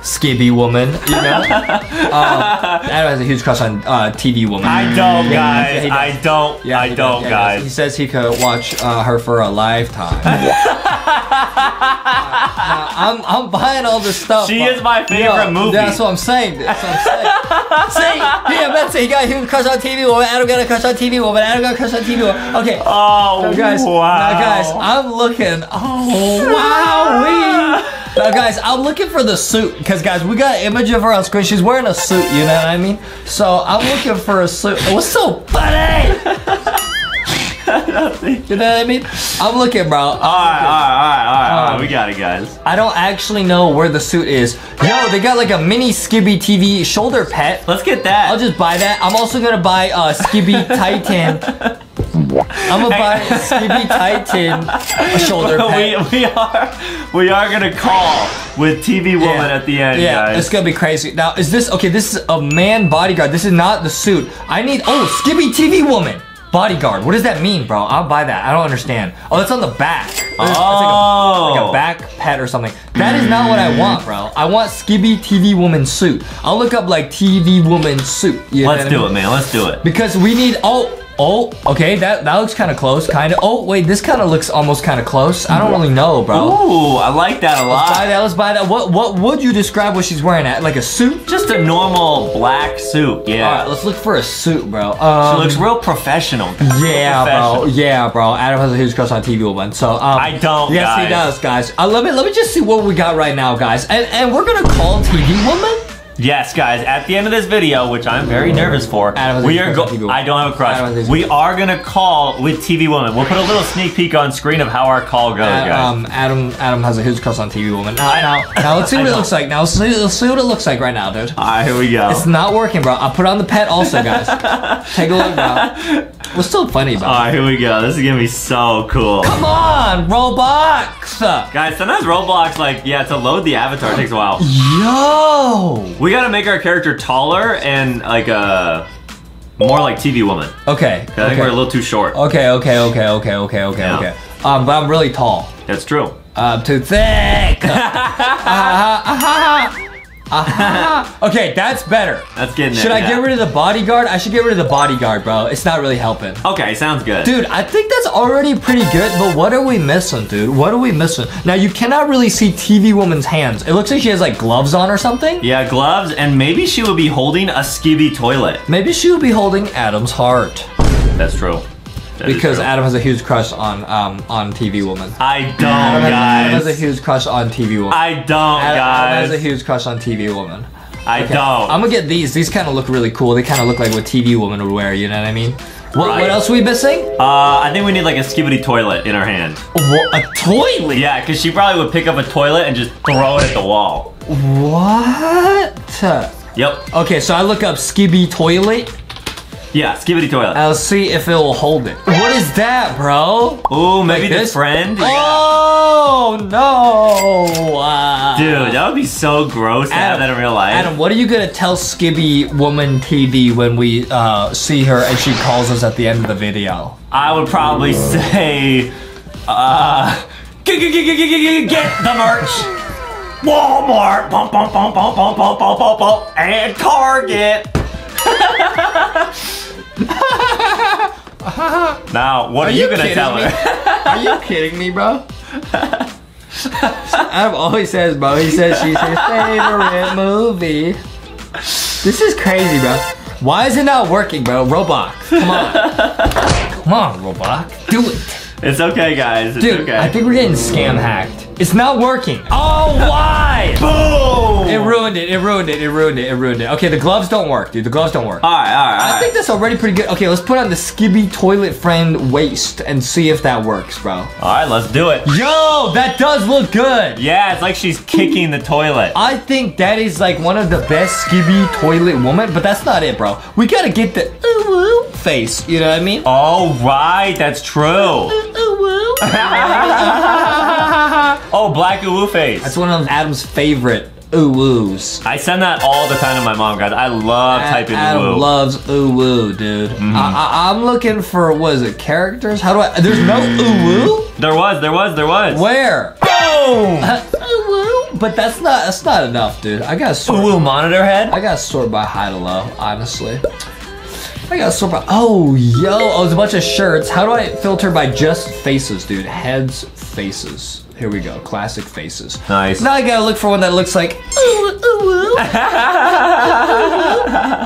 Skibby Woman, you know? um, Adam has a huge crush on uh, TV Woman. I don't, Yeah, guys. does. I don't. Yeah, I don't, Yeah, he guys. He says he could watch uh, her for a lifetime. Now, I'm, I'm buying all this stuff. She is my favorite movie. That's what I'm saying. That's what I'm saying. See, yeah. He got a huge crush on TV Woman. Adam got a crush on TV Woman. Adam got a crush on TV Woman. Okay. Oh, Now, guys, wow. now, guys, I'm looking. Oh, wow. Now, guys, I'm looking for the suit because, guys, we got an image of her on screen. She's wearing a suit. You know what I mean? So I'm looking for a suit. It was so funny. you know what I mean? I'm looking, bro. All right, all right, all right, all right. Um, We got it, guys. I don't actually know where the suit is. Yo, they got like a mini Skibby TV shoulder pet. Let's get that. I'll just buy that. I'm also gonna buy a Skibby Titan. I'm gonna buy a Skibby Titan a shoulder we, we are we are gonna call with TV woman Yeah. at the end, Yeah, guys. it's gonna be crazy. Now, is this okay? This is a man bodyguard. This is not the suit. I need oh Skippy TV woman bodyguard. What does that mean, bro? I'll buy that. I don't understand. Oh, that's on the back. It's like a- Oh. like a back pet or something. That is not what I want, bro. I want Skibby TV woman suit. I'll look up like TV woman suit. You know Let's what I do mean? it, man. Let's do it. Because we need oh oh okay that that looks kind of close kind of oh wait this kind of looks almost kind of close. I don't really know, bro. Ooh, I like that a lot. Let's buy that. Let's buy that. What what would you describe what she's wearing at? Like a suit? Just a normal black suit. Yeah. right, let's look for a suit, bro. Um, she looks real professional. Yeah, bro. Yeah, bro. Adam has a huge crush on TV woman. So um, I don't, Yes, he does, guys. Uh, let me let me just see what we got right now, guys. And and we're gonna call TV woman. Yes, guys. At the end of this video, which I'm very nervous for, Adam we are go- I don't have a crush. We are gonna call with TV woman. We'll put a little sneak peek on screen of how our call goes, guys. um, Adam Adam has a huge crush on TV woman. Now, now, now let's see what it looks like. Now let's see, let's see what it looks like right now, dude. All right, here we go. It's not working, bro. I'll put on the pet also, guys. Take a look, bro. What's so funny about? All right, here we go. This is gonna be so cool. Come on, Roblox. Guys, sometimes Roblox, like, yeah, to load the avatar takes a while. Yo. We gotta make our character taller and like uh more like TV woman. 'Cause Okay. I think we're a little too short. Okay, okay, okay, okay, okay, okay, Yeah. okay. Um, but I'm really tall. That's true. I'm too thick. Ah, ah, ah, ah. Uh-huh. Aha. okay, that's better. That's getting Should it, I yeah. get rid of the bodyguard? I should get rid of the bodyguard, bro. It's not really helping. Okay, sounds good. Dude, I think that's already pretty good, but what are we missing, dude? What are we missing? Now, you cannot really see TV Woman's hands. It looks like she has like gloves on or something. Yeah, gloves, and maybe she will be holding a skibby toilet. Maybe she will be holding Adam's heart That's true. That because. Adam has a huge crush on um on TV Woman. I don't, Adam has, Adam has a huge crush on TV Woman. I don't, Adam, Adam has a huge crush on TV Woman. I Okay, don't. I'm gonna get these. These kind of look really cool. They kind of look like what TV Woman would wear. You know what I mean? What, Right. what else are we missing? Uh, I think we need like a skibidi toilet in her hand. What, a toilet? Yeah, because she probably would pick up a toilet and just throw it at the wall. What? Yep. Okay, so I look up Skibby toilet. Yeah, skibidi toilet. I'll see if it will hold it. What is that, bro? Oh, maybe like the this? friend. Oh no! Uh, Dude, that would be so gross to have that in real life. Adam, what are you gonna tell Skibby Woman TV when we uh, see her and she calls us at the end of the video? I would probably say, uh, get, the merch. Walmart, bump, bump, bump, bump, bump, bump, bump, bump, bump, and Target. now, what are, you, you gonna tell me? her? Are you kidding me, bro? Adam always says, bro. He says she's his favorite movie. This is crazy, bro. Why is it not working, bro? Roblox, come on. Come on, Roblox. Do it. It's okay, guys. It's Dude, okay. I think we're getting scam hacked. It's not working. Oh, why? Boom! It ruined it. It ruined it. It ruined it. It ruined it. Okay, the gloves don't work, dude. The gloves don't work. all right, all right, all I right. think that's already pretty good. Okay, let's put on the Skibby Toilet Friend waist and see if that works, bro. all right, let's do it. Yo, that does look good. Yeah, it's like she's kicking the toilet. I think that is like one of the best Skibby Toilet Woman, but that's not it, bro. We gotta get the ooh woo face. You know what I mean? All right, that's true. Ooh woo. Oh, black uwu face. That's one of Adam's favorite ooh woos. I send that all the time to my mom, guys. I love typing Adam woo. loves ooh woo, dude. Mm-hmm. I, I, I'm looking for what is it? Characters? How do I? There's no ooh woo. there was, there was, there was. Where? Boom! ooh woo. But that's not that's not enough, dude. I gotta sort. Uwu monitor head. I gotta sort by high to low, honestly. I gotta sort by. Oh, yo, oh, it's a bunch of shirts. How do I filter by just faces, dude? Heads, faces. Here we go. Classic faces. Nice. Now I gotta look for one that looks like.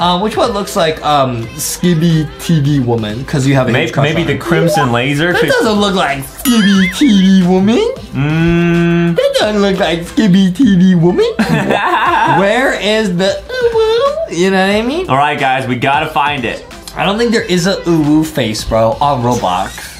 Um, which one looks like um Skibby TV woman? Because you have a Maybe, crush maybe on the her. crimson laser. That could- doesn't look like Skibby TV woman. Mmm. That doesn't look like Skibby TV woman. Where is the ooh? You know what I mean? All right, guys, we gotta find it. I don't think there is a ooh face, bro, on Roblox.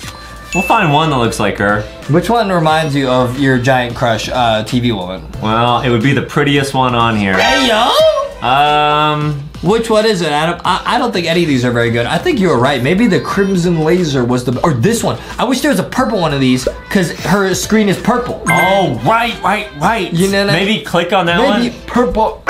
We'll find one that looks like her. Which one reminds you of your giant crush, uh, TV woman? Well, it would be the prettiest one on here. Hey yo! Um, Which one is it, Adam? I, I don't think any of these are very good. I think you were right. Maybe the Crimson Laser was the, or this one. I wish there was a purple one of these, because her screen is purple. oh, right, right, right. You know that- Maybe click on that Maybe one. Maybe purple.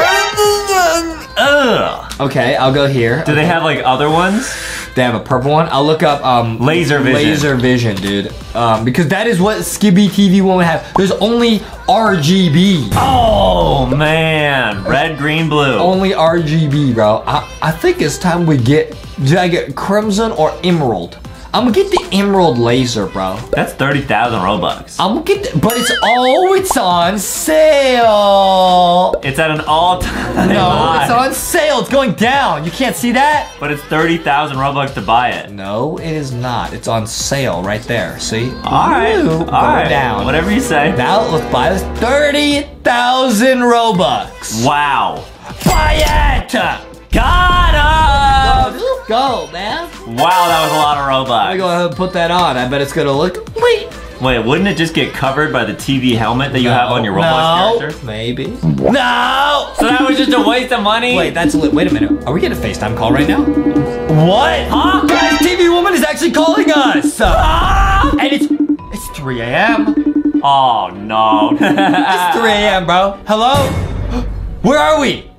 Ugh. Okay, I'll go here. Do they have like other ones? They have a purple one. I'll look up um Laser vision. Laser vision, dude. Um, because that is what Skibby TV woman have. There's only RGB. Oh man, red, green, blue. Only RGB, bro. I, I think it's time we get. Did I get crimson or emerald? I'm gonna get the emerald laser, bro. That's thirty thousand robux. I'm gonna get, the, but it's oh, it's on sale. It's at an all-time No, high. it's on sale. It's going down. You can't see that. But it's thirty thousand robux to buy it. No, it is not. It's on sale right there. See? All right, Ooh, all right. down. Whatever you say. Now let's buy this. 30,000 Robux. Wow. Buy it! Got him. Let's go, man. Wow, that was a lot of Let me go ahead and put that on. I bet it's gonna look. Wait. Wait, wouldn't it just get covered by the TV helmet that you have on your Roblox no, character? Maybe. No! So that was just a waste of money. Wait, that's lit. Wait a minute. Are we getting a FaceTime call right now? what? Huh? Guys, TV woman is actually calling us. Ah! And it's it's 3 a.m. Oh no. It's 3 a.m., bro. Hello? Where are we?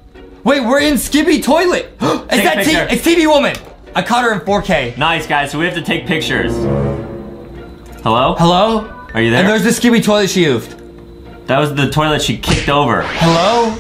Wait, we're in Skibby Toilet. is Take that T- picture. it's TV Woman? I caught her in 4K. nice guys, so we have to take pictures. Hello? Hello? Are you there? And there's the Skibby Toilet she used. That was the toilet she kicked over. Hello?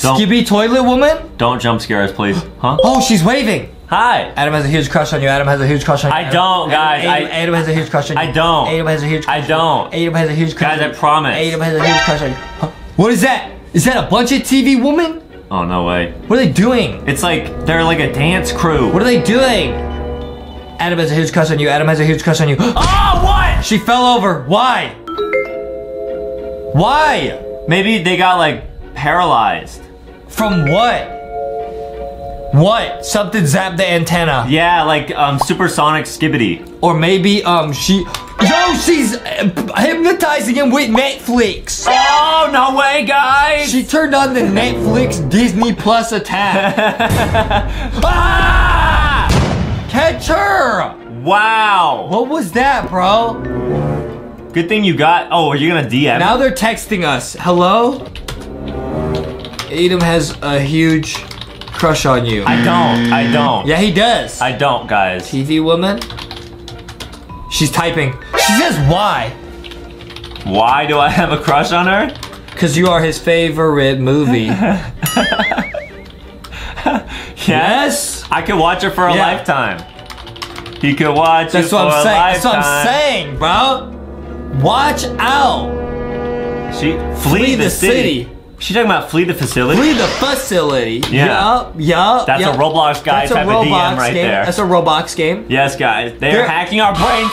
Don't- Skibby toilet woman? Don't jump scare us, please. Huh? Oh, she's waving. Hi. Adam has a huge crush on you. Adam has a huge crush on you. I Adam- don't, guys. Adam, I- Adam has a huge crush on you. I don't. Adam has a huge I don't. Adam has a huge crush Guys, on I promise. Adam has a huge crush on you. Huh? What is that? Is that a bunch of TV women? Oh no way. What are they doing? It's like they're like a dance crew. What are they doing? Adam has a huge crush on you. Adam has a huge crush on you. Oh, what? she fell over. Why? Why? Maybe they got like paralyzed. From what? What? Something zapped the antenna. Yeah, like um supersonic skibidi. Or maybe um she Yo, she's uh, hypnotizing him with Netflix. Oh no way, guys! She turned on the Netflix Disney Plus attack. ah! Catch her! wow. What was that, bro? Good thing you got. Oh, are you gonna DM? Now they're texting us. Hello? Adam has a huge crush on you. I don't. I don't. yeah, he does. I don't, guys. TV woman? She's typing. She says why? Why do I have a crush on her? Because you are his favorite movie. yes? I could watch her for a Yeah. lifetime. He could watch That's it for what I'm a saying. That's what I'm saying, bro. Watch out. She flee, the, city. She talking about flee the facility? Flee the facility. Yeah. Yup, yup. That's yup. a Roblox guy That's a type of Roblox DM right game. there. That's a Roblox game. yes, guys. They're They're- hacking our brains.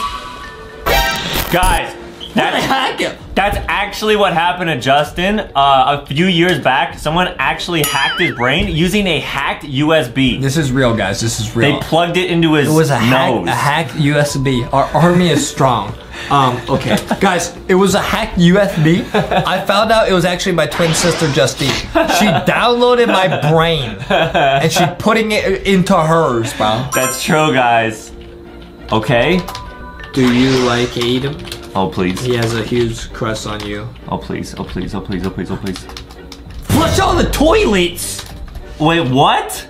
Guys, that's, Hack it. that's actually what happened to Justin uh, a few years back. Someone actually hacked his brain using a hacked USB. This is real, guys. This is real. They plugged it into his It was a hack, nose. a hacked USB. Our army is strong. Um, okay, guys, it was a hacked USB. I found out it was actually my twin sister Justine. She downloaded my brain and she's putting it into hers, bro. That's true, guys. Okay. Do you like Adam? Oh please. He has a huge crush on you. Oh please. Oh please. Oh please. Oh please. Oh please. Flush all the toilets. Wait, what?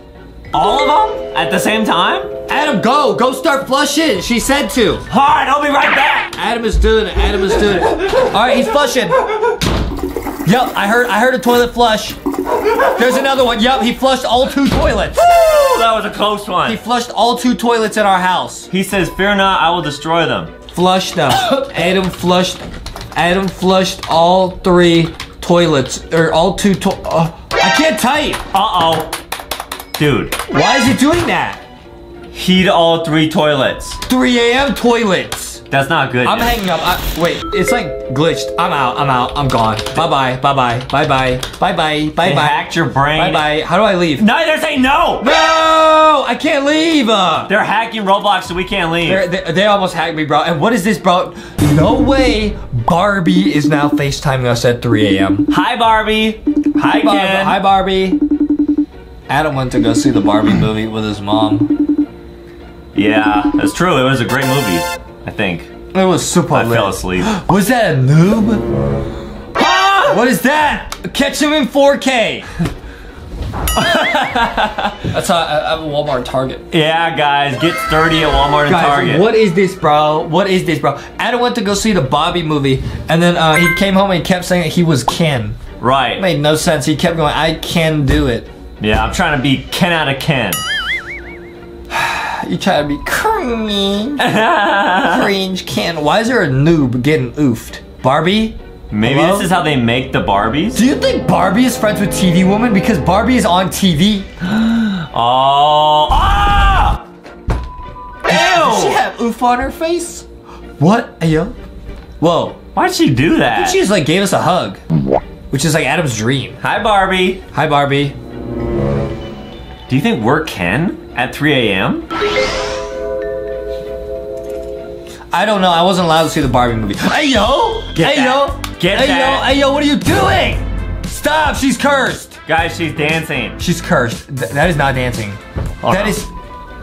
All of them at the same time? Adam, go, go start flushing. She said to. All right, I'll be right back. Adam is doing it. Adam is doing it. All right, he's flushing. Yep, I heard. I heard a toilet flush. There's another one. Yep, he flushed all two toilets. Woo, that was a close one. He flushed all two toilets in our house. He says, "Fear not, I will destroy them." Flushed them. Adam flushed. Adam flushed all three toilets, or all two. To- uh, I can't type. Uh oh, dude. Why is he doing that? Heat all three toilets. 3 a.m. toilets. That's not good. I'm dude. hanging up. I, wait, it's like glitched. I'm out. I'm out. I'm gone. Bye bye. Bye bye. Bye bye. Bye bye. Bye They bye. hacked your brain. Bye bye. How do I leave? No, they're saying no. No, I can't leave. Uh, They're hacking Roblox, so we can't leave. they, they almost hacked me, bro. And what is this, bro? No way. Barbie is now FaceTiming us at 3 a.m. Hi, Barbie. Hi, Bar- Ken. Hi, Barbie. Adam went to go see the Barbie movie with his mom. Yeah, that's true. It was a great movie. I think. It was super I lit. fell asleep. Was that a noob? Ah! What is that? Catch him in 4K. That's how I, I'm Walmart and Target. Yeah, guys, get 30 at Walmart and Guys, Target. what is this, bro? What is this, bro? Adam went to go see the Barbie movie, and then uh, he came home and he kept saying that he was Ken. Right. It made no sense. He kept going, I can do it. Yeah, I'm trying to be Ken out of Ken. You try to be cringe. cringe Ken. Why is there a noob getting oofed? Barbie? Maybe Hello? this is how they make the Barbies. Do you think Barbie is friends with TV Woman? Because Barbie is on TV. Oh. Ah! Ew! Does she have oof on her face? What? Ayo? Whoa. Why'd she do that? She just like gave us a hug. Which is like Adam's dream. Hi, Barbie. Hi, Barbie. Do you think we're Ken at 3 a.m.? I don't know. I wasn't allowed to see the Barbie movie. Hey yo! Get hey yo! Get hey that. yo! Hey yo! What are you doing? Stop! She's cursed. Guys, she's dancing. She's cursed. Th- that is not dancing. Oh, that no. is.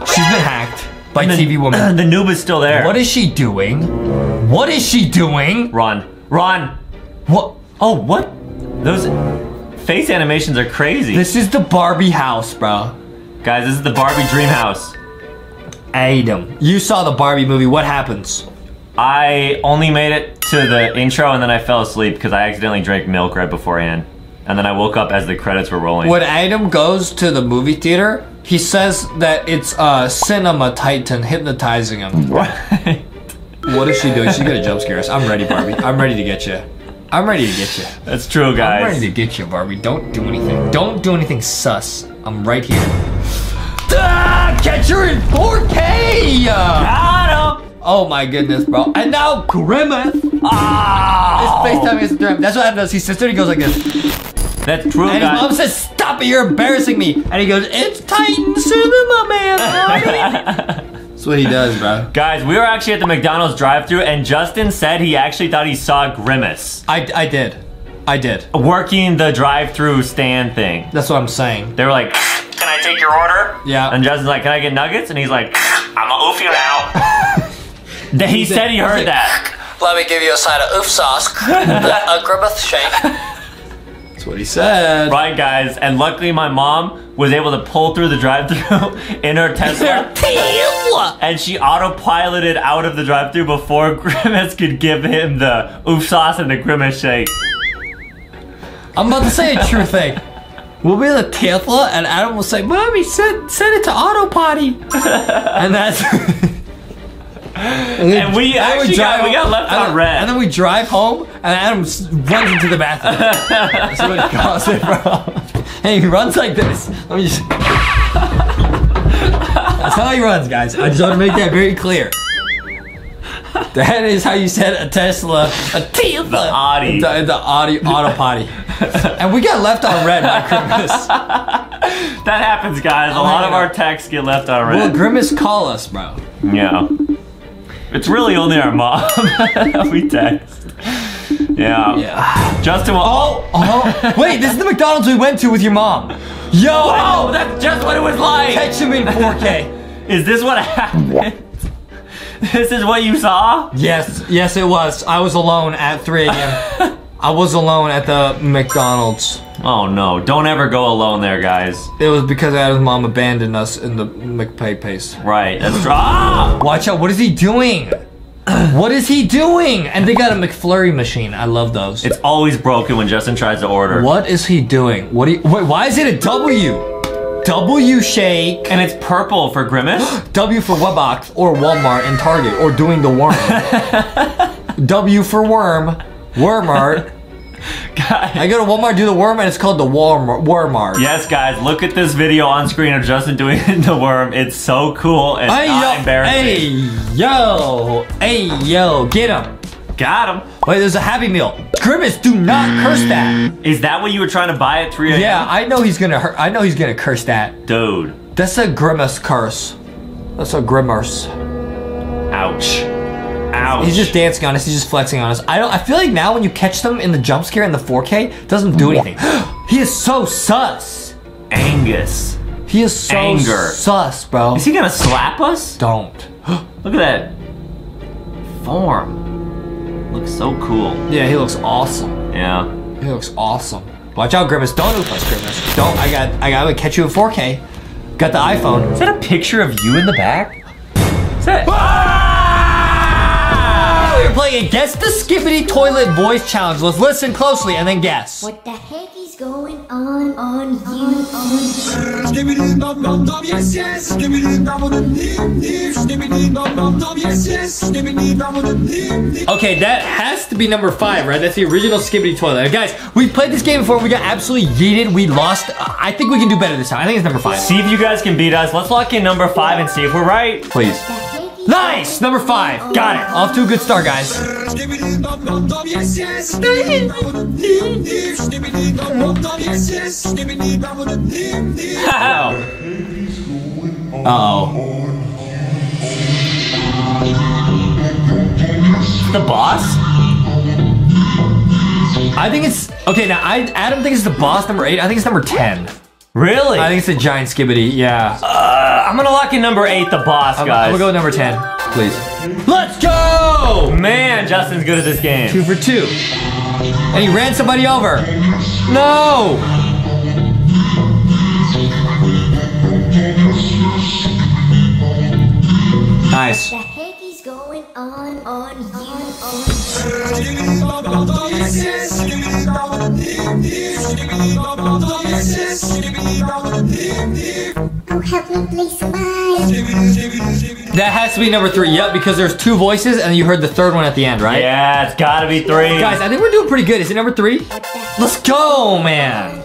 She's been hacked by The- TV woman. The noob is still there. What is she doing? What is she doing? Run. Run. What? Oh, what? Those face animations are crazy. This is the Barbie house, bro. Guys, this is the Barbie dream house. Adam, you saw the Barbie movie. What happens? I only made it to the intro and then I fell asleep because I accidentally drank milk right beforehand. and then I woke up as the credits were rolling. When Adam goes to the movie theater, he says that it's uh, Cinema Titan hypnotizing him. What? what is she doing? She's gonna jump scare us. I'm ready, Barbie. I'm ready to get you. I'm ready to get you. That's true, guys. I'm ready to get you, Barbie. Don't do anything. Don't do anything sus. I'm right here. Ah, catch her in 4K! Got him. Oh my goodness, bro. And now Grimace. Ah, His FaceTime is Grimace. That's what Adam does. He sits there and he goes like this. that's true, And his mom says, Stop it, you're embarrassing me. And he goes, It's Titan Cinema, man. That's what he does, bro. Guys, we were actually at the McDonald's drive-thru, and Justin said he actually thought he saw Grimace I, I did. I did. working the drive-through stand thing. That's what I'm saying. They were like, "Can I take your order?" Yeah. And Justin's like, "Can I get nuggets?" And he's like, "I'm a oof you now." he said he heard that. Let me give you a side of oof sauce. a Grimace shake. That's what he said. Right, guys. And luckily, my mom was able to pull through the drive-through in her Tesla, and she autopiloted out of the drive-through before Grimace could give him the oof sauce and the Grimace shake. I'm about to say a true thing. We'll be in the Tesla, and Adam will say, "Mommy, send set it to auto potty," and that's. and, then- And we then actually got- we got left on red. And then we drive home, and Adam runs into the bathroom. That's what he calls it, bro. And he runs like this. Let me just. That's how he runs, guys. I just want to make that very clear. That is how you said a Tesla, a Tesla, The Audi. the, the Audi auto potty. and we got left on red by Grimace. That happens, guys. A oh lot of our texts get left on red. Will. Grimace call us, bro? Yeah. It's really only our mom we text. Yeah. Yeah. Justin will. Oh, oh. Wait, this is the McDonald's we went to with your mom. Yo, Oh, that's just what it was like. catch him in 4K. Is this what happened? this is what you saw? Yes, yes, it was. I was alone at 3 a.m. I was alone at the McDonald's. Oh no! Don't ever go alone there, guys. It was because Adam's mom abandoned us in the McPay pace. Right. That's true. Ah! Watch out! What is he doing? what is he doing? And they got a McFlurry machine. I love those. It's always broken when Justin tries to order. what is he doing? What? Do you, wait, why is it a W? W shake. And it's purple for Grimace. W for Webbox or Walmart and Target or doing the worm. w for worm. Wormart. I go to Walmart, do the worm, and it's called the Worm Wormart. yes, guys, look at this video on screen of Justin doing the worm. It's so cool and Hey not yo, embarrassing. hey yo, hey yo, get him. Got him. Wait, there's a Happy Meal. Grimace, do not curse that. Is that what you were trying to buy at 3 a.m.? Yeah, I know he's gonna hurt. I know he's gonna curse that. Dude. That's a Grimace curse. That's a Grimace. Ouch. Ouch. He's just dancing on us. He's just flexing on us. I don't. I feel like now when you catch them in the jump scare in the 4K, it doesn't do anything. he is so sus. Angus. He is so Anger. sus, bro. Is he gonna slap us? Don't. Look at that form. Looks so cool. Yeah, he looks awesome. Yeah. He looks awesome. Watch out, Grimace. Don't oof us, Grimace. Don't. I got. I got to catch you in 4K. Got the iPhone. Is that a picture of you in the back? Is that? We're playing a Guess the Skibidi Toilet Voice Challenge. Let's listen closely and then guess. What the heck is going on on you? On Skibidi dum dum dum yes yes. Skibidi dum dum dim dim. Skibidi dum dum dum yes yes. Skibidi dum dum dim dim. Okay, that has to be number five, right? That's the original Skibidi Toilet. Guys, we played this game before. We got absolutely yeeted. We lost. I think we can do better this time. I think it's number five. See if you guys can beat us. Let's lock in number five and see if we're right. Please. Nice! Number five. Got it. Off to a good start, guys. Uh-oh. The boss? I think it's... Okay, now, I Adam thinks it's the boss number eight. I think it's number 10. Really? I think it's the giant Skibidi. Yeah. Uh, I'm gonna lock in number eight, the boss, I'm, guys. I'm gonna go number 10. Please. Let's go! Man, Justin's good at this game. Two for two. And he ran somebody over. No! Nice. the heck is going on on you Oh That has to be number three. Yep, because there's two voices and you heard the third one at the end, right? Yeah, it's gotta be three. Guys, I think we're doing pretty good. Is it number three? Let's go, man.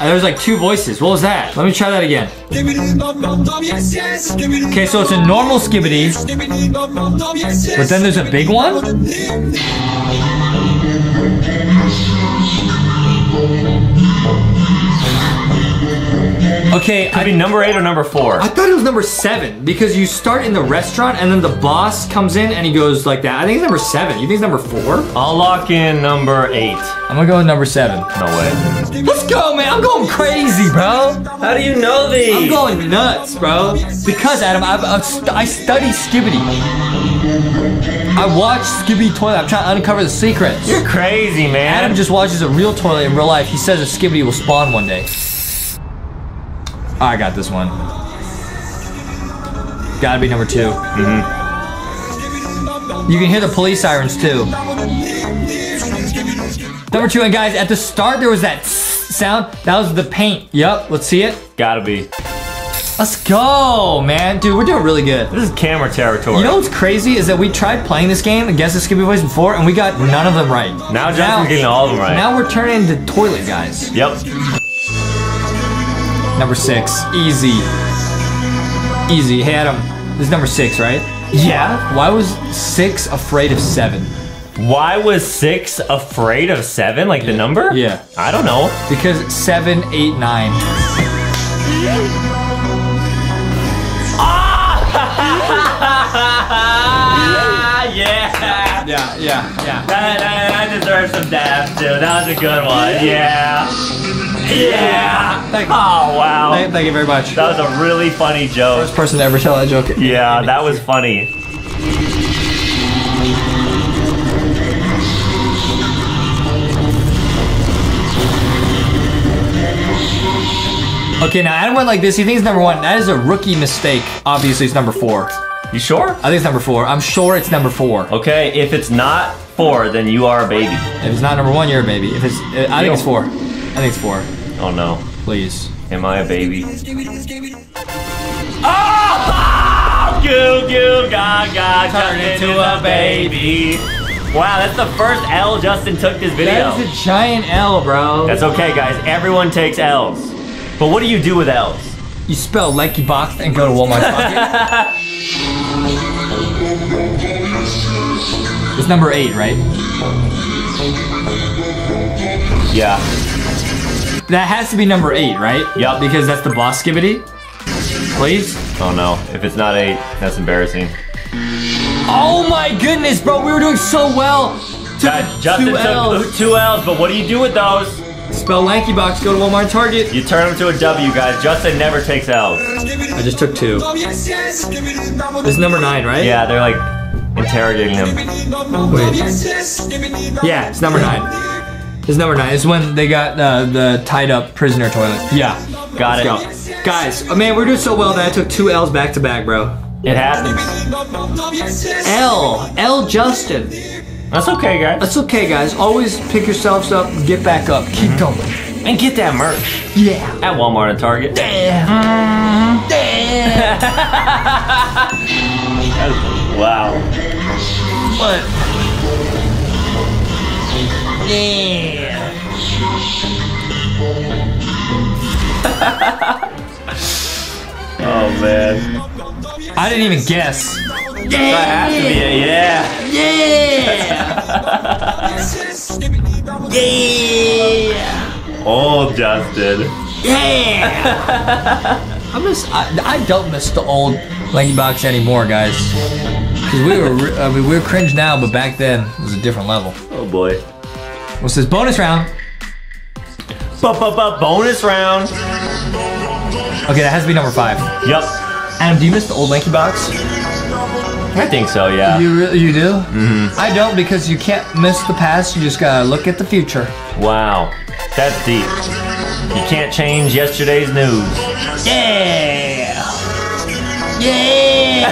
There was like two voices. What was that? Let me try that again. Okay, so it's a normal skibidi, but then there's a big one? Nim nim Okay, Could be number eight or number four. I thought it was number seven because you start in the restaurant and then the boss comes in and he goes like that. I think it's number seven. You think it's number four? I'll lock in number eight. I'm gonna go with number seven. No way. Let's go, man. I'm going crazy, bro. How do you know these? I'm going nuts, bro. Because Adam, I've, I've st- I study Skibidi. I watch Skibidi toilet. I'm trying to uncover the secrets. You're crazy, man. Adam just watches a real toilet in real life. He says a Skibidi will spawn one day. I got this one. Gotta be number 2 Mm-hmm. You can hear the police sirens too. Number two, and guys, at the start there was that sound. That was the paint. Yep, let's see it. Gotta be. Let's go, man. Dude, we're doing really good. This is camera territory. You know what's crazy is that we tried playing this game against the Skippy Boys before, and we got none of them right. now Justin's getting all of them right. Now we're turning into toilet guys. Yep. Number six, easy, easy. Hey Adam, this is number six, right? Yeah. Why was six afraid of seven? Why was six afraid of seven? Like the number? Yeah. I don't know. Because seven, eight, nine. Ah! yeah. Yeah, yeah, yeah. That, that, that deserves some dabs too. That was a good one. Yeah. Yeah. Thank, Oh wow. thank, thank you very much. That was a really funny joke. First person to ever tell that joke. Yeah, that was funny. Okay, now Adam went like this. He thinks number one. That is a rookie mistake. Obviously, it's number four. You sure? I think it's number four. I'm sure it's number four. Okay, if it's not four, then you are a baby. If it's not number one, you're a baby. If it's, I think it's four. I think it's four. Oh no. Please. Am I a baby? Oh! Goo goo gaga turned into a baby. Wow, that's the first L Justin took this video. That is a giant L, bro. That's okay, guys. Everyone takes L's. But what do you do with L's? you spell Lanky Box and go to Walmart it's number eight, right? Yeah. That has to be number eight, right? Yup. Because that's the boss skibidi. Please. Oh no. If it's not eight, that's embarrassing. Oh my goodness, bro. We were doing so well. That Justin two took L's. two L's, but what do you do with those? Spell Lanky Box, go to Walmart Target. You turn them to a W, guys. Justin never takes L's. I just took two. yes yes Skibidi dum dum This is number nine, right? Yeah, they're like interrogating him. Wait. yes yes Skibidi dum Yeah, it's number nine. It's number nine. It's when they got uh, the tied up prisoner toilet. Yeah. Got it. Let's go. Guys, oh man, we're doing so well that I took two L's back to back, bro. It happens. L. L Justin. That's okay, guys. That's okay, guys. Always pick yourselves up, get back up, keep Mm-hmm. going. And get that merch Yeah. at Walmart and Target. Damn. Mm. Damn. wow. What? Yeah. Oh man. I didn't even guess. That has to be it, yeah. Yeah. Yeah. Old Justin. Yeah. I miss. I, I don't miss the old Lanky Box anymore, guys. Because we were, I mean, we we're cringe now, but back then it was a different level. Oh boy. What's this bonus round? Bonus round. Okay, that has to be number five. Yep. Adam, do you miss the old Lanky box? I think so, yeah. You really, you do? Mm-hmm. I don't because you can't miss the past. You just gotta look at the future. Wow. That's deep. You can't change yesterday's news. Yeah. Yeah.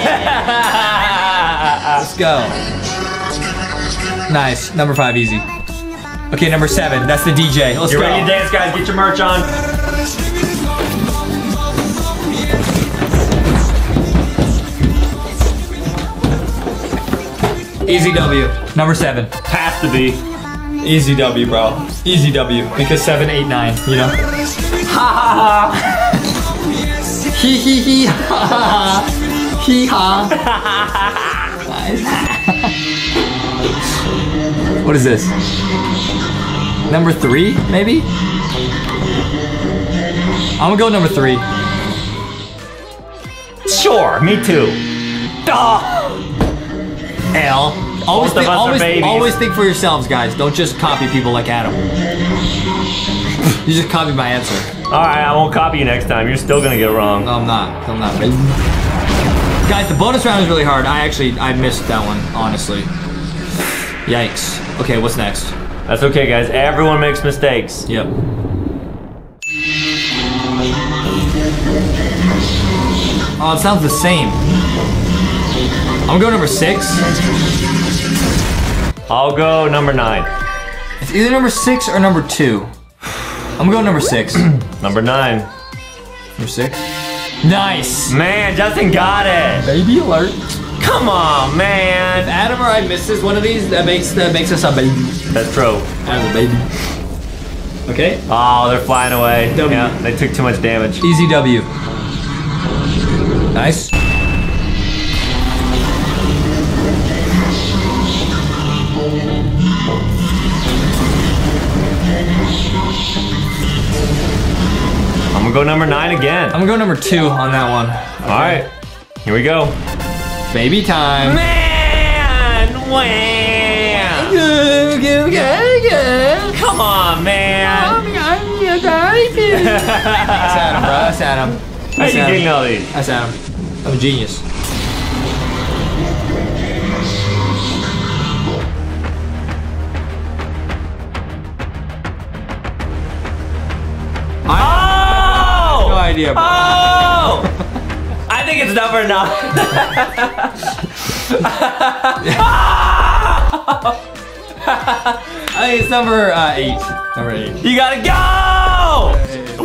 Let's go. Nice. Number five, easy. Okay, number seven. That's the DJ. Let's You go. ready to dance, guys? Get your merch on. Easy W. Number seven. Has to be. Easy W, bro. Easy W. Because seven, eight, nine. You know. Ha ha ha. Hee hee hee. Ha ha ha. Hee ha. Nice. what is this? Number three, maybe? I'm gonna go number three. Sure, me too. L. Always Both think, always, always think for yourselves, guys. Don't just copy people like Adam. you just copied my answer. Alright, I won't copy you next time. You're still gonna get it wrong. No, I'm not. I'm not. Guys, the bonus round is really hard. I actually I missed that one, honestly. Yikes. Okay, what's next? That's okay, guys. Everyone makes mistakes. Yep. Oh, it sounds the same. I'm gonna go number six. I'll go number nine. It's either number six or number two. I'm gonna go number six. Number nine. number six. Nice. Man, Justin got it. Baby alert. Come on, If man. Adam or I misses one of these, that makes that makes us a baby. That's true. Adam's a baby. Okay. Oh, they're flying away. W. Yeah, they took too much damage. Easy W. Nice. I'm gonna go number nine again. I'm gonna go number two on that one. All right, here we go. Baby time. Man, wham! Come on, man. That's Adam, bro. That's Adam. How That's you getting Adam. all these? That's Adam. I'm a genius. Oh! No idea, bro. Oh! I think it's number nine. I think it's number uh, eight. Number eight. You gotta go!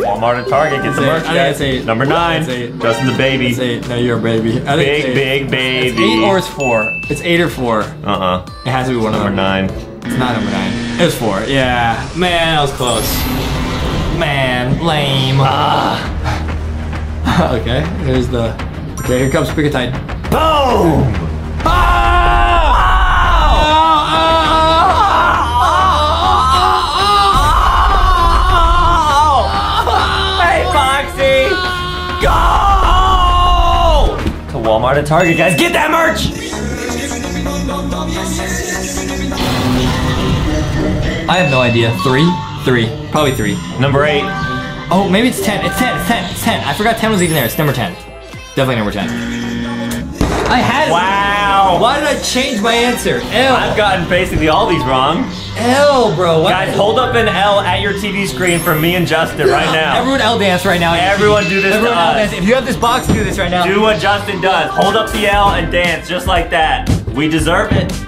Walmart and Target, get the eight. merch, I guys. it's eight. Number nine, It's eight. Justin the baby. It's eight. No, you're a baby. I think it's Big, eight. big baby. It's eight or it's four. It's eight or four. Uh-uh. It has to be one Number of them. Number nine. It's not number nine. It was four. Yeah. Man, that was close. Man, lame. Ah. okay, here's the. Okay, here comes Pick a Titan. Boom! Hey, Foxy! Go! To Walmart and Target, guys. Get that merch! I have no idea. Three? Three. Probably three. Number eight. Oh, maybe it's ten. It's ten. It's ten. It's ten. I forgot ten was even there. It's number ten. Definitely number ten. I had it. Wow! Why did I change my answer? L. I've gotten basically all these wrong. L, bro. What? Guys, hold up an L at your TV screen for me and Justin right now. Everyone L dance right now. Everyone do this Everyone to L us. dance. If you have this box, do this right now. Do what Justin does. Hold up the L and dance just like that. We deserve it.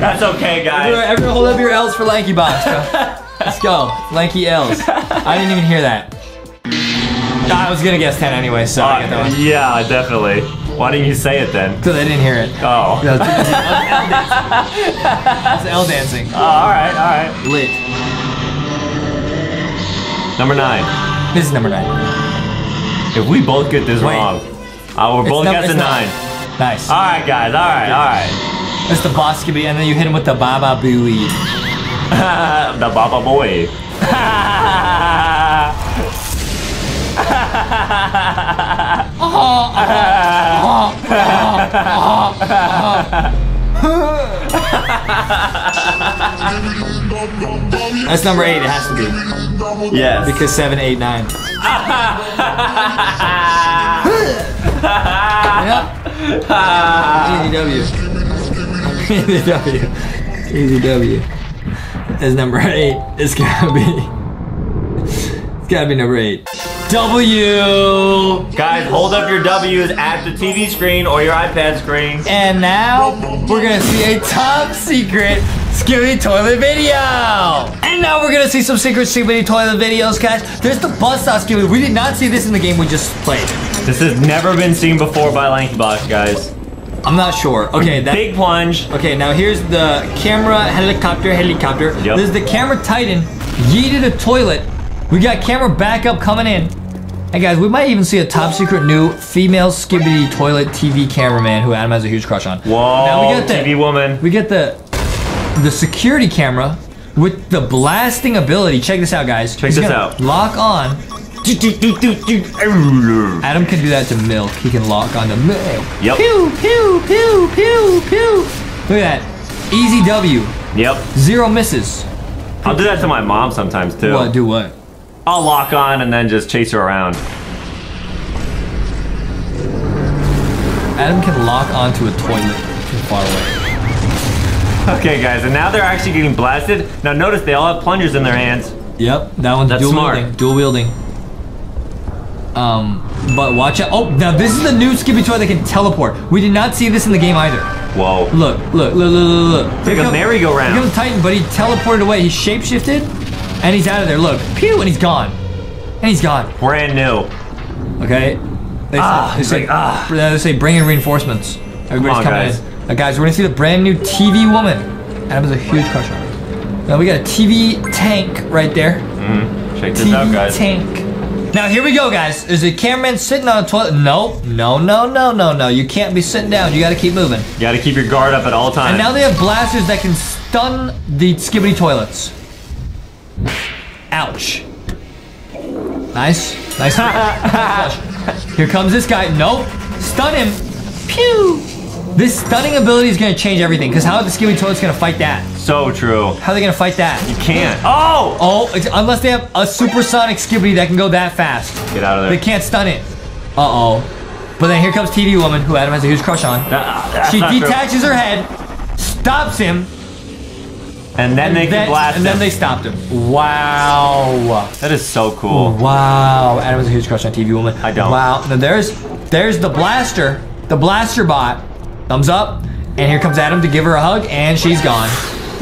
That's okay, Everyone, guys. everyone hold up your L's for Lanky Box. bro. Let's go. Lanky L's. I didn't even hear that. I was gonna guess 10 anyway, so I got that Uh, one. yeah, definitely. Why didn't you say it then? Because I didn't hear it. Oh. I was too busy. Was L dancing. Oh, all right, all right. Lit. Number nine. This is number nine. If we both get this Wait. wrong, uh, we're It's both guessing it's nine. Nice. All right, guys. All right, all right. That's the boss could be, and then you hit him with the Baba Booey. the Baba Boy. That's number eight. It has to be yes. because seven, eight, nine. yep. Easy W. Easy W. Easy W. That's number eight. It's gotta be. It's gotta be number eight. W. Guys, hold up your W's at the TV screen or your iPad screen. And now we're gonna see a top secret Skibidi Toilet video. And now we're gonna see some secret Skibidi Toilet videos, guys. There's the Buzzsaw Skibidi. We did not see this in the game we just played. This has never been seen before by Lanky Box, guys. I'm not sure. Okay, that. Big plunge. Okay, now here's the camera helicopter helicopter. Yep. This is the camera Titan yeeted a toilet. We got camera backup coming in. Hey guys, we might even see a top secret new female Skibidi toilet TV cameraman who Adam has a huge crush on. Whoa, Now we get the TV woman. we get the the security camera with the blasting ability. Check this out, guys. Check He's this out. Lock on. Adam can do that to milk. He can lock on to milk. Yep. Pew pew pew pew pew. Look at that. Easy W. Yep. Zero misses. I'll do that to my mom sometimes too. What? Do what? I'll lock on and then just chase her around. Adam can lock onto a toilet from far away. Okay, guys, and now they're actually getting blasted. Now notice they all have plungers in their hands. Yep, that one's That's dual smart. wielding. Dual wielding. Um, but watch out. Oh, now this is the new Skippy toy that can teleport. We did not see this in the game either. Whoa. Look, look, look, look, look, look. Like a merry-go-round. Here comes Titan, but he teleported away. He shapeshifted, and he's out of there. Look, pew, and he's gone. And he's gone. Brand new. Okay. They Ah, say, they say, like, ah. they say bring in reinforcements. Everybody's on, coming guys. in. Now, guys, we're gonna see the brand new TV woman. Adam has a huge crush on her. Now we got a TV tank right there. Mm, Check this TV out, guys. tank. Now here we go, guys. Is the cameraman sitting on a toilet? No, no, no, no, no, no. You can't be sitting down. You got to keep moving. You gotta keep your guard up at all times. And now they have blasters that can stun the skibidi toilets. Ouch. Nice. Nice. nice flush. Here comes this guy. Nope. Stun him. Pew. This stunning ability is going to change everything. Because how are the skibidi toilets going to fight that? so true. How are they going to fight that? You can't. Oh! Oh, it's, unless they have a supersonic skibidi that can go that fast. Get out of there. They can't stun it. Uh-oh. But then here comes TV Woman, who Adam has a huge crush on. That- She not true. detaches her head, stops him, And then they can blast and then they stopped him. Wow. That is so cool. Wow. Adam has a huge crush on TV Woman. I don't. Wow. Now there's there's the blaster, the blaster bot. Thumbs up. And here comes Adam to give her a hug, and she's gone.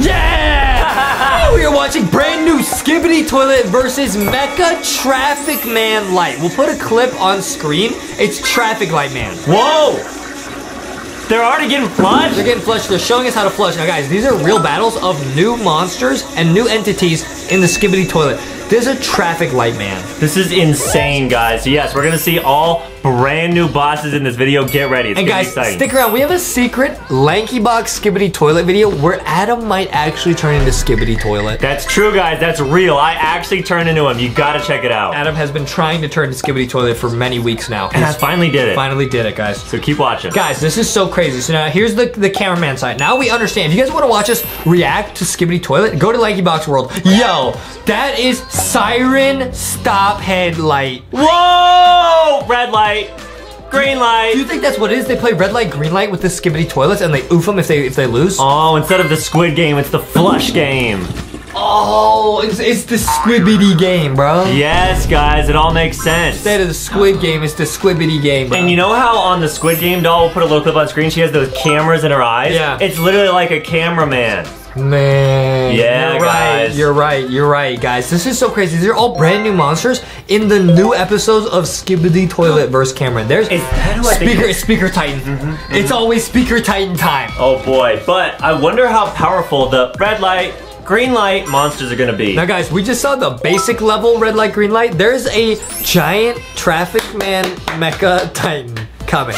Yeah! we are watching brand new Skibidi Toilet versus Mecha Traffic Man Light. We'll put a clip on screen. It's Traffic Light Man. Whoa! They're already getting flushed? They're getting flushed. They're showing us how to flush. Now, guys, these are real battles of new monsters and new entities in the Skibidi Toilet. There's a Traffic Light Man. This is insane, guys. Yes, we're gonna see all brand new bosses in this video. Get ready. It's And guys, exciting. stick around. We have a secret Lanky Box Skibidi Toilet video where Adam might actually turn into Skibidi Toilet. That's true, guys. That's real. I actually turned into him. You gotta check it out. Adam has been trying to turn into Skibidi Toilet for many weeks now. And I finally did it. finally did it, guys. So keep watching. Guys, this is so crazy. So now here's the, the cameraman side. Now we understand. If you guys want to watch us react to Skibidi Toilet, go to Lanky Box World. Yo, that is Siren Stop Headlight. Whoa! Red light, green light. Do you think that's what it is? They play red light, green light with the Skibidi Toilets and they oof them if they if they lose? Oh, instead of the squid game, it's the flush game. Oh, it's, it's the Squibbity game, bro. Yes, guys, it all makes sense. Instead of the Squid game, it's the Squibbity game, bro. And you know how on the Squid Game doll, we'll put a little clip on screen, she has those cameras in her eyes? Yeah. It's literally like a cameraman. Man, Yeah, you're right. guys. You're right. You're right, guys. This is so crazy. These are all brand new monsters in the new episodes of Skibidi Toilet versus Cameron. There's Is that who I think Speaker it is? Speaker Titan. Mm-hmm, mm-hmm. It's always Speaker Titan time. Oh boy, but I wonder how powerful the red light, green light monsters are gonna be. Now, guys, we just saw the basic level red light, green light. There's a giant Traffic Man Mecha Titan coming.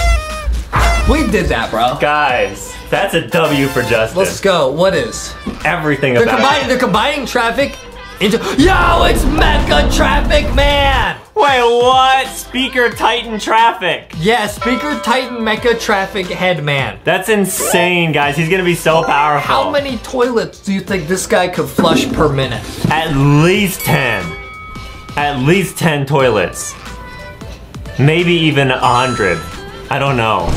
We did that, bro. Guys, that's a W for Justin. Let's go. What is? Everything They're about combining. it. They're combining traffic into. Yo, it's Mecha Traffic Man. Wait, what? Speaker Titan traffic. Yeah, Speaker Titan Mecha Traffic Headman. That's insane, guys. He's gonna be so powerful. How many toilets do you think this guy could flush per minute? At least 10. At least 10 toilets. Maybe even a 100. I don't know.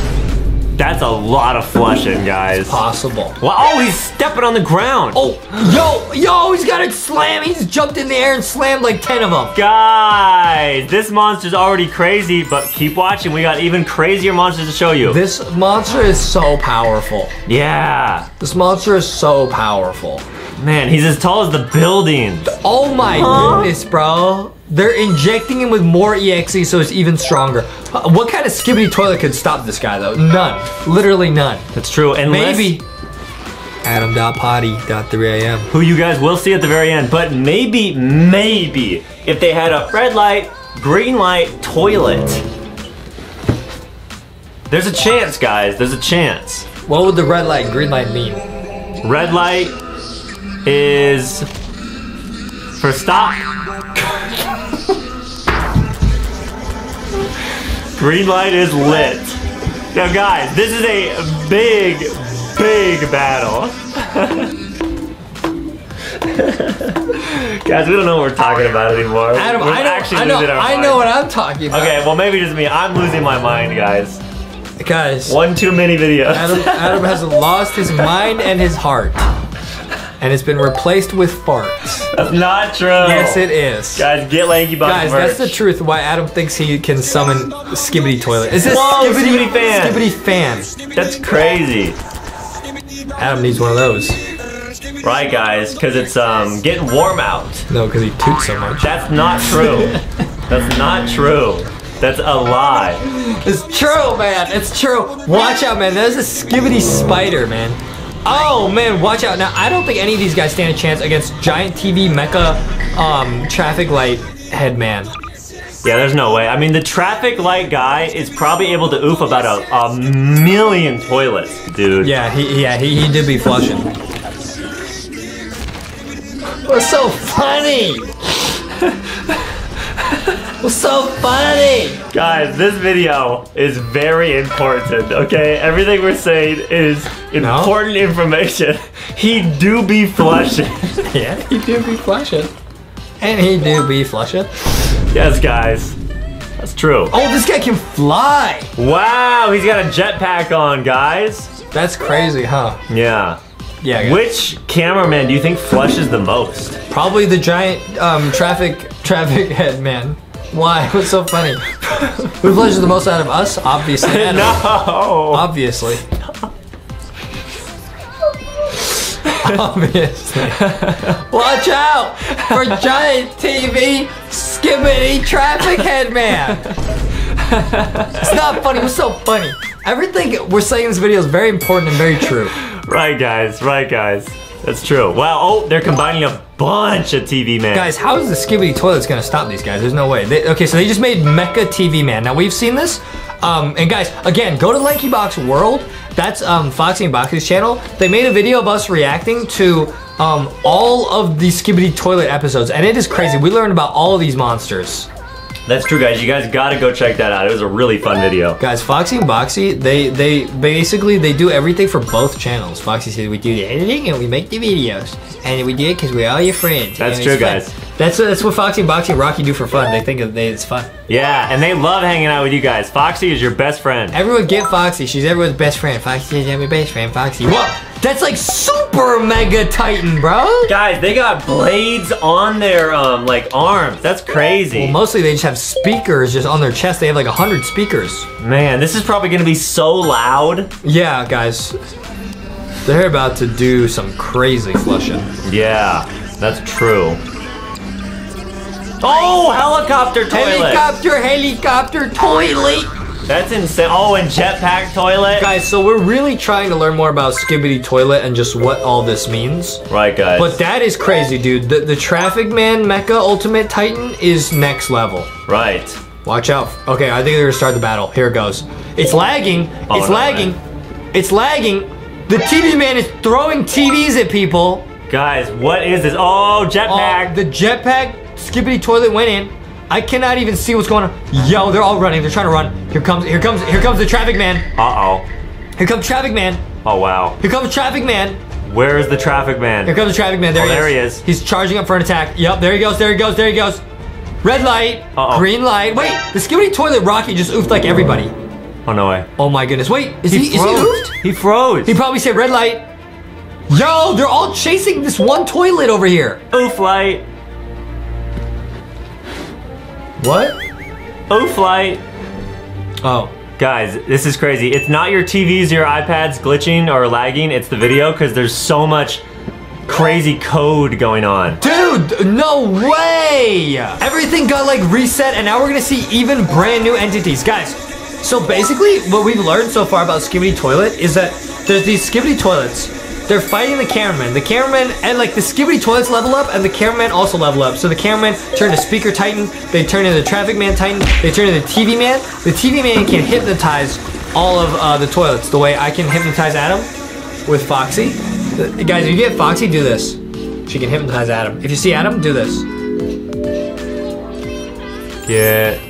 That's a lot of flushing, guys. Possible. Wow, oh, he's stepping on the ground. Oh, yo, yo, he's got it slammed. He's jumped in the air and slammed like 10 of them. Guys, this monster's already crazy, but keep watching. We got even crazier monsters to show you. This monster is so powerful. yeah. This monster is so powerful. Man, he's as tall as the building. Oh my Huh? goodness, bro. They're injecting him with more EXE so it's even stronger. Uh, What kind of skibidi toilet could stop this guy though? None. Literally none. That's true. And Maybe. Adam.potty.3am. who you guys will see at the very end, but maybe, maybe, if they had a red light, green light toilet. There's a chance, guys. There's a chance. What would the red light green light mean? Red light is for stop. Green light is lit. Now, guys, this is a big, big battle. guys, we don't know what we're talking about anymore. Adam, we're I know, actually I know, losing our I know what I'm talking about. Okay, well, maybe just me. I'm losing my mind, guys. Guys, One too many videos. Adam, Adam has lost his mind and his heart. And it's been replaced with farts. That's not true. Yes, it is. Guys, get Lanky Box Guys, merch. that's the truth why Adam thinks he can summon Skibidi Toilet. Is this Whoa, Skibidi, Skibidi fan. Skibidi fan. That's crazy. Adam needs one of those. Right, guys, because it's um getting warm out. No, because he toots so much. That's not true. That's not true. That's a lie. It's true, man. It's true. Watch out, man. There's a Skibidi spider, man. Oh, man, watch out. Now, I don't think any of these guys stand a chance against Giant TV Mecha um, Traffic Light Headman. Yeah, there's no way. I mean, the traffic light guy is probably able to oof about a, a million toilets, dude. Yeah, he, yeah, he, he did be flushing. What's so funny? What's so funny? Guys, this video is very important, okay? Everything we're saying is important information. He do be flushing. Yeah, he do be flushing. And he do be flushing. yes, guys. That's true. Oh, this guy can fly. Wow, he's got a jetpack on, guys. That's crazy, huh? Yeah. Yeah. guys. Which cameraman do you think flushes the most? Probably the giant um, traffic traffic head man. Why? What's so funny? Who flushes the most out of us? Obviously. Adam. no. Obviously. Obviously. Watch out for giant TV skibidi traffic head man. It's not funny. What's so funny? Everything we're saying in this video is very important and very true. Right, guys. Right, guys. That's true. Wow. Oh, they're combining a bunch of TV man. Guys, how is the Skibidi Toilets gonna stop these guys? There's no way. They, okay, so they just made Mecha TV Man. Now we've seen this. Um, and guys, again, go to Lanky Box World. That's um, Foxy and Boxy's channel. They made a video of us reacting to um, all of the Skibidi Toilet episodes, and it is crazy. We learned about all of these monsters. That's true, guys. You guys gotta go check that out. It was a really fun video. Guys, Foxy and Boxy, they they basically they do everything for both channels. Foxy says we do the editing and we make the videos, and we do it because we're all your friends. That's true, guys. fun. That's that's what Foxy and Boxy and Rocky do for fun. They think of they, it's fun. Yeah, and they love hanging out with you guys. Foxy is your best friend. Everyone get Foxy. She's everyone's best friend. Foxy is everyone's best friend. Foxy. What? That's like super mega titan, bro. Guys, they got blades on their um like arms. That's crazy. Well, mostly they just have speakers just on their chest. They have like a hundred speakers. Man, this is probably gonna be so loud. Yeah, guys. They're about to do some crazy flushing. Yeah, that's true. Oh, helicopter toilet. Helicopter, helicopter, toilet. That's insane. Oh, and jetpack toilet. Guys, so we're really trying to learn more about Skibidi Toilet and just what all this means. Right, guys. But that is crazy, dude. The, the Traffic Man Mecha Ultimate Titan is next level. right. Watch out. Okay, I think they're gonna start the battle. Here it goes. It's lagging. Oh, it's no, lagging. It's lagging. The TV man is throwing TVs at people. Guys, what is this? Oh, Oh, jetpack. the jetpack Skibidi Toilet went in. I cannot even see what's going on. Yo, they're all running. They're trying to run. Here comes, here comes, here comes the traffic man. Uh oh. Here comes traffic man. Oh wow. Here comes traffic man. Where is the traffic man? Here comes the traffic man. There, Oh, he, there is. he is. He's charging up for an attack. Yep, there he goes. There he goes. There he goes. Red light. Uh-oh. Green light. Wait, the skibidi toilet Rocky just oofed like everybody. Oh no way. Oh my goodness. Wait, is he, is he oofed? He froze. He probably said red light. Yo, they're all chasing this one toilet over here. Oof light. What? Oof Flight. Oh. Guys, this is crazy. It's not your TVs, your iPads glitching or lagging. It's the video because there's so much crazy code going on. Dude, no way! Everything got like reset, and now we're gonna see even brand new entities. Guys, so basically, what we've learned so far about Skibidi Toilet is that there's these Skibidi Toilets. They're fighting the cameraman. The cameraman and like the Skibidi Toilets level up, and the cameraman also level up. So the cameraman turn to Speaker Titan, they turn into Traffic Man Titan, they turn into TV Man. The TV Man can hypnotize all of uh, the toilets the way I can hypnotize Adam with Foxy. The- guys, if you get Foxy, do this. She can hypnotize Adam. If you see Adam, do this. Get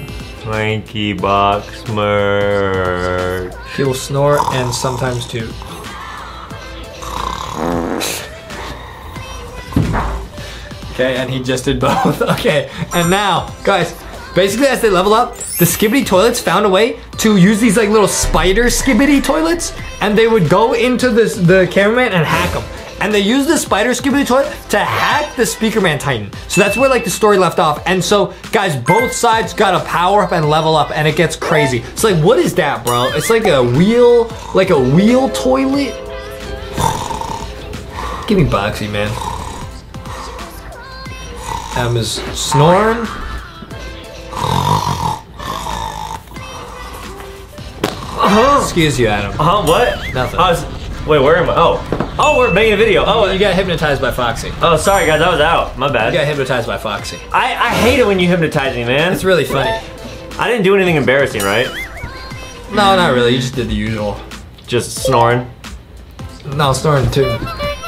Lanky Box merch. He will snort and sometimes toot. Okay, and he just did both. Okay, and now, guys, basically as they level up, the Skibidi toilets found a way to use these like little spider Skibidi toilets, and they would go into this the cameraman and hack them. And they used the spider Skibidi toilet to hack the Speakerman Titan. So that's where like the story left off. And so, guys, both sides got to power up and level up, and it gets crazy. It's like, what is that, bro? It's like a wheel, like a wheel toilet. Give me Boxy, man. Em is snoring. Uh-huh. Excuse you, Adam. Huh? What? Nothing. Oh, I was, wait, where am I? Oh. Oh, we're making a video. Oh, You got hypnotized by Foxy. Oh, sorry guys, I was out. My bad. You got hypnotized by Foxy. I, I hate it when you hypnotize me, man. It's really funny. I didn't do anything embarrassing, right? No, not really. You just did the usual. Just snoring. No, snoring too.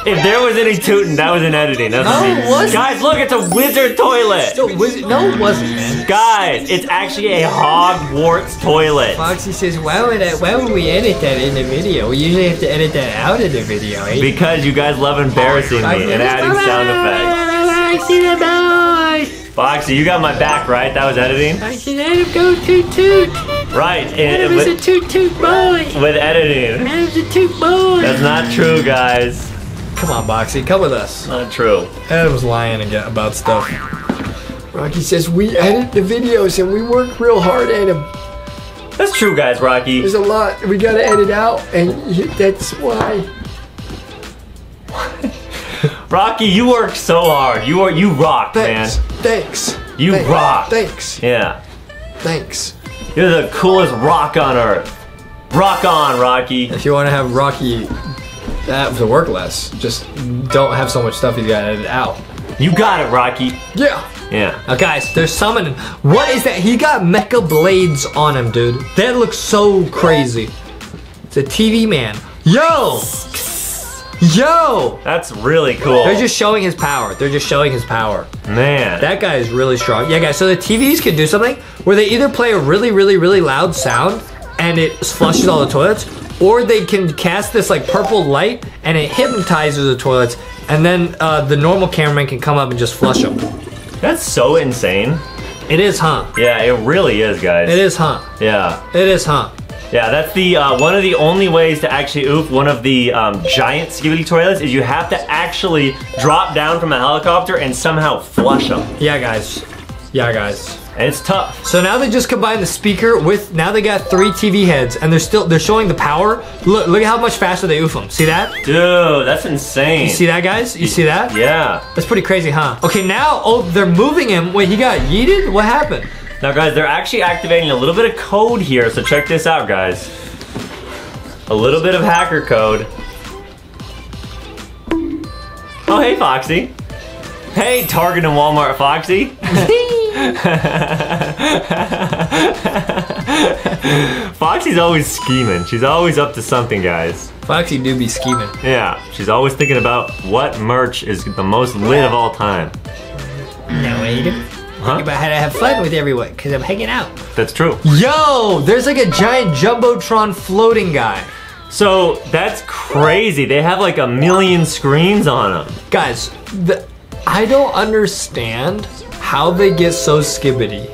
If there was any tooting, that was in editing. That's No, me. it wasn't. Guys, look, it's a wizard toilet. No? No, it wasn't, man. Guys, it's actually a Hogwarts toilet. Foxy says, why would, I, why would we edit that in the video? We usually have to edit that out of the video, eh? Because you guys love embarrassing me and adding sound effects. I see the boy. Foxy, you got my back, right? That was editing? I said, Adam, go toot toot. Right. and- Adam is a toot toot boy. with editing. Adam's a toot boy. That's not true, guys. Come on, Boxy, come with us. Not true. Adam's lying again about stuff. Rocky says we edit the videos and we work real hard at them. That's true, guys, Rocky. There's a lot we gotta edit out, and that's why. Rocky, you work so hard. You are you rock, Thanks. man. Thanks. You Thanks. rock. Thanks. Yeah. Thanks. You're the coolest rock on earth. Rock on, Rocky. If you want to have Rocky have to work less, just don't have so much stuff you gotta edit out. You got it, Rocky. Yeah. Yeah. Now, guys, they're summoning. What is that? He got mecha blades on him, dude. That looks so crazy. It's a TV man. Yo! Yo! That's really cool. They're just showing his power. They're just showing his power. Man. That guy is really strong. Yeah, guys, so the TVs can do something where they either play a really, really, really loud sound and it flushes all the toilets, or they can cast this like purple light and it hypnotizes the toilets, and then uh, the normal cameraman can come up and just flush them. That's so insane. It is, huh? Yeah, it really is, guys. It is, huh? Yeah. It is, huh? Yeah, that's the uh, one of the only ways to actually oof one of the um, giant skibidi toilets is you have to actually drop down from a helicopter and somehow flush them. Yeah, guys. Yeah, guys. It's tough. So now they just combined the speaker with now they got three TV heads and they're still they're showing the power. Look look at how much faster they oof them. See that? Dude, that's insane. You see that, guys? You see that? Yeah. That's pretty crazy, huh? Okay, now, oh, they're moving him. Wait, he got yeeted? What happened? Now, guys, they're actually activating a little bit of code here, so check this out, guys. A little bit of hacker code. Oh, hey, Foxy. Hey, Target and Walmart Foxy. Foxy's always scheming. She's always up to something, guys. Foxy do be scheming. Yeah, she's always thinking about what merch is the most lit of all time. No, Adam. Huh? Think about how to have fun with everyone, because I'm hanging out. That's true. Yo, there's like a giant Jumbotron floating guy. So that's crazy. They have like a million screens on them. Guys, the, I don't understand how they get so skibidi.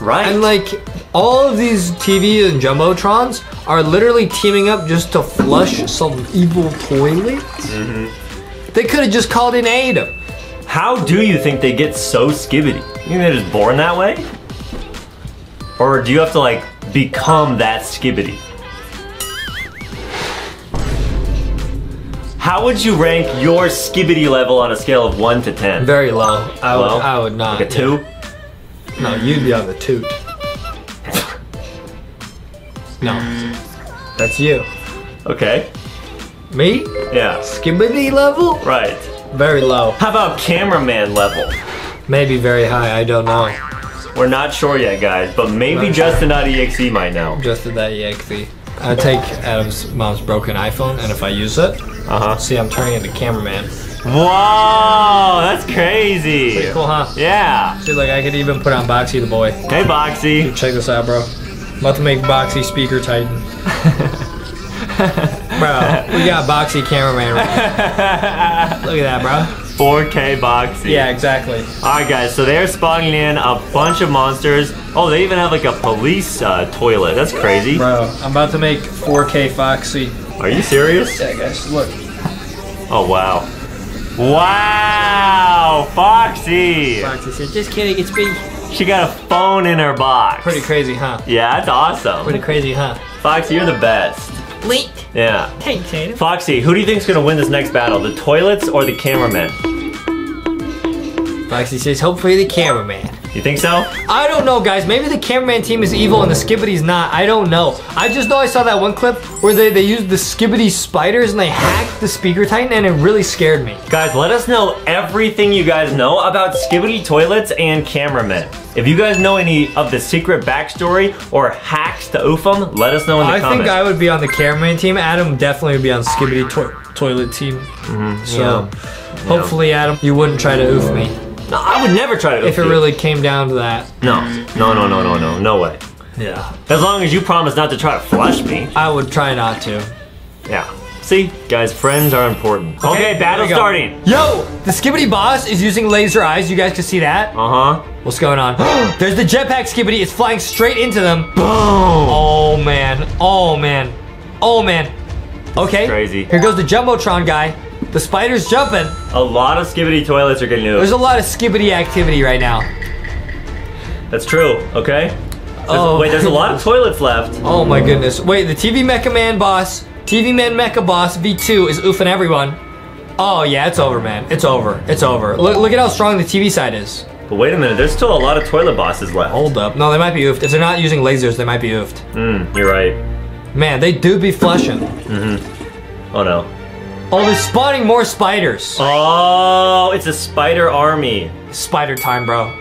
Right. And like, all of these TV and Jumbotrons are literally teaming up just to flush some evil toilet. Mm-hmm. They could have just called in aid 'em. How do you think they get so skibidi? You think they're just born that way? Or do you have to like become that skibidi? How would you rank your skibidi level on a scale of 1 to 10? Very low. I would, Low? I would not. Like a 2? No, you'd be on the toot. No, that's you. Okay. Me? Yeah. Skibidi level? Right. Very low. How about cameraman level? Maybe very high. I don't know. We're not sure yet, guys, but maybe Not Justin.exe might know. Just did exe. I take Adam's mom's broken iPhone, and if I use it, Uh huh. see, I'm turning into cameraman. Whoa, that's crazy. Cool, huh? Yeah. See, like I could even put on Boxy the boy. Hey, Boxy. Check this out, bro. I'm about to make Boxy speaker Titan. bro, we got Boxy cameraman. Right Look at that, bro. 4K Boxy. Yeah, exactly. All right, guys. So they're spawning in a bunch of monsters. Oh, they even have like a police uh, toilet. That's crazy. Bro, I'm about to make 4K Foxy. Are you serious? Yeah, guys, look. Oh wow. Wow, Foxy. Foxy said, just kidding, it's me. She got a phone in her box. Pretty crazy, huh? Yeah, that's awesome. Pretty crazy, huh? Foxy, you're the best. Link. Yeah. Thanks, Adam. Foxy, who do you think's gonna win this next battle? The toilets or the cameraman? Foxy says, hopefully the cameraman. You think so? I don't know, guys. Maybe the cameraman team is evil and the Skibidi's not. I don't know. I just know I saw that one clip where they, they used the Skibidi spiders and they hacked the speaker titan and it really scared me. Guys, let us know everything you guys know about Skibidi toilets and cameramen. If you guys know any of the secret backstory or hacks to oof 'em, let us know in the I comments. I think I would be on the cameraman team. Adam definitely would be on Skibidi to- toilet team. Mm-hmm. So hopefully, Adam, you wouldn't try to oof me no, I would never try to if it you. really came down to that. No, no, no, no, no, no, no way. Yeah. As long as you promise not to try to flush me. I would try not to. Yeah. See, guys, friends are important. Okay, here battle starting. Yo, the Skibidi boss is using laser eyes. You guys can see that. Uh huh. What's going on? There's the jetpack Skibidi. It's flying straight into them. Boom. Oh man. Oh man. Oh man. Okay. Crazy. Here goes the Jumbotron guy. The spider's jumping. A lot of Skibidi toilets are getting There's a lot of Skibidi activity right now. That's true. Okay. There's- Oh. Wait, there's a lot of toilets left. Oh my goodness. Wait, the TV Mecha Man boss, TV Man Mecha Boss V2 is oofing everyone. Oh yeah, it's over, man. It's over. It's over. Look, look at how strong the TV side is. But wait a minute, there's still a lot of toilet bosses left. Hold up. No, they might be oofed. If they're not using lasers, they might be oofed. Hmm, you're right. Man, they do be flushing. mm-hmm. Oh no. Oh, they're spawning more spiders. Oh, it's a spider army. Spider time, bro.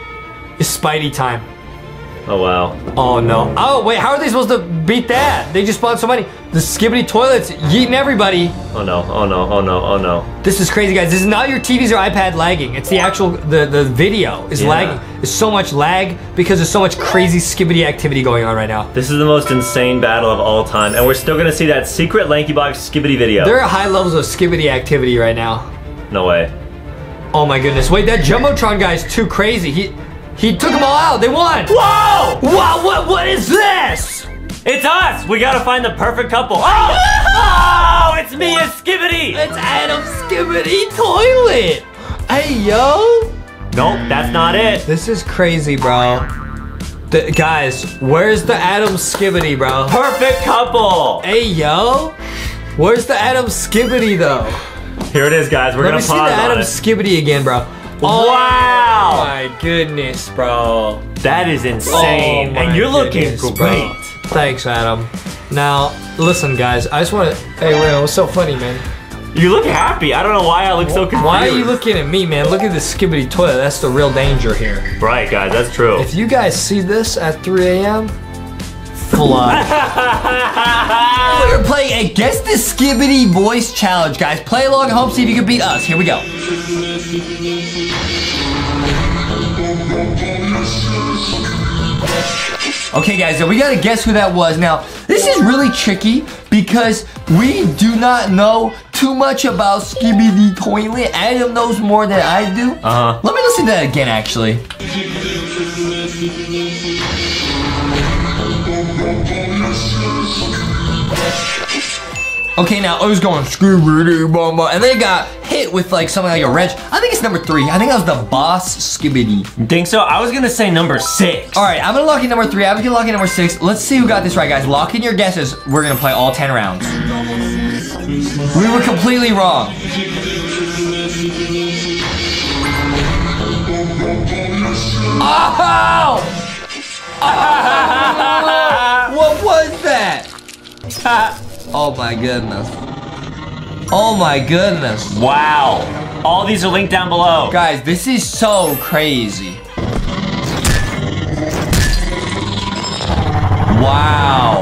It's Spidey time. Oh wow. Oh no. Oh wait, how are they supposed to beat that? They just spawned so many. The skibidi toilets yeeting everybody. Oh no. Oh no. Oh no. Oh no. This is crazy, guys. This is not your TVs or iPad lagging. It's the actual the the video is Yeah. lagging. There's so much lag because there's so much crazy skibidi activity going on right now. This is the most insane battle of all time, and we're still gonna see that secret Lanky Box Skibidi video. There are high levels of skibidi activity right now. no way. Oh my goodness. Wait, that Jumbotron guy's too crazy. He he took them all out. They won. Whoa! Wow, what what is this? It's us! We gotta find the perfect couple. Oh! Oh! It's me and Skibidi! It's Adam Skibidi Toilet. Hey yo. Nope, that's not it. This is crazy, bro. The, guys, where's the Adam Skibidi, bro? Perfect couple! Hey, yo. Where's the Adam Skibidi, though? Here it is, guys. We're Let gonna pause. Let me see the Adam it. Skibidi again, bro. Oh wow! Oh my goodness, bro. That is oh insane. Oh and you're looking goodness, great. bro. Thanks, Adam. Now, listen, guys. I just want to. Hey, wait, what's so funny, man? You look happy. I don't know why I look so confused. Why are you looking at me, man? Look at this Skibidi toilet. That's the real danger here. Right, guys. That's true. If you guys see this at 3 a.m., flood. We're playing a Guess the Skibidi Voice Challenge, guys. Play along at home, see if you can beat us. Here we go. Okay, guys, so we gotta guess who that was. Now, this is really tricky because we do not know too much about Skibidi Toilet. Adam knows more than I do. Uh-huh. Let me listen to that again, actually. Okay, now it was going Skibidi Bum Bum, and they got hit with like something like a wrench. I think it's number three. I think that was the boss Skibidi. You think so? I was gonna say number six. All right, I'm gonna lock in number three. I'm gonna lock in number six. Let's see who got this right, guys. Lock in your guesses. We're gonna play all 10 rounds. We were completely wrong. Oh my goodness. Oh my goodness. Wow. All these are linked down below. Guys, this is so crazy. Wow.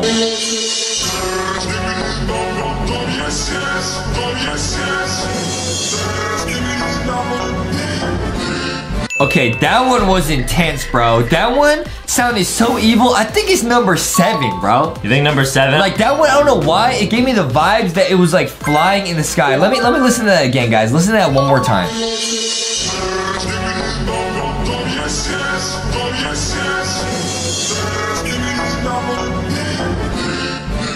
Okay, that one was intense, bro. That one sounded so evil. I think it's number seven, bro. You think number seven? Like that one, I don't know why. It gave me the vibes that it was like flying in the sky. Let me let me listen to that again, guys. Listen to that one more time.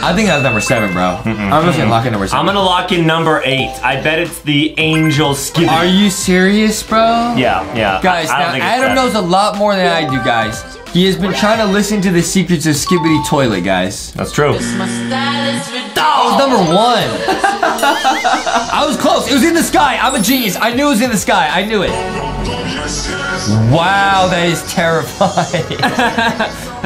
I think that was number seven, bro. I'm just gonna lock in number I'm gonna lock in number eight. I bet it's the angel skibidi. Are you serious, bro? Yeah, yeah. Guys, I, I now Adam that. knows a lot more than I do, guys. He has been trying to listen to the secrets of Skibidi Toilet, guys. That's true. That was number one. I was close. It was in the sky. I'm a genius. I knew it was in the sky. I knew it. Wow, that is terrifying.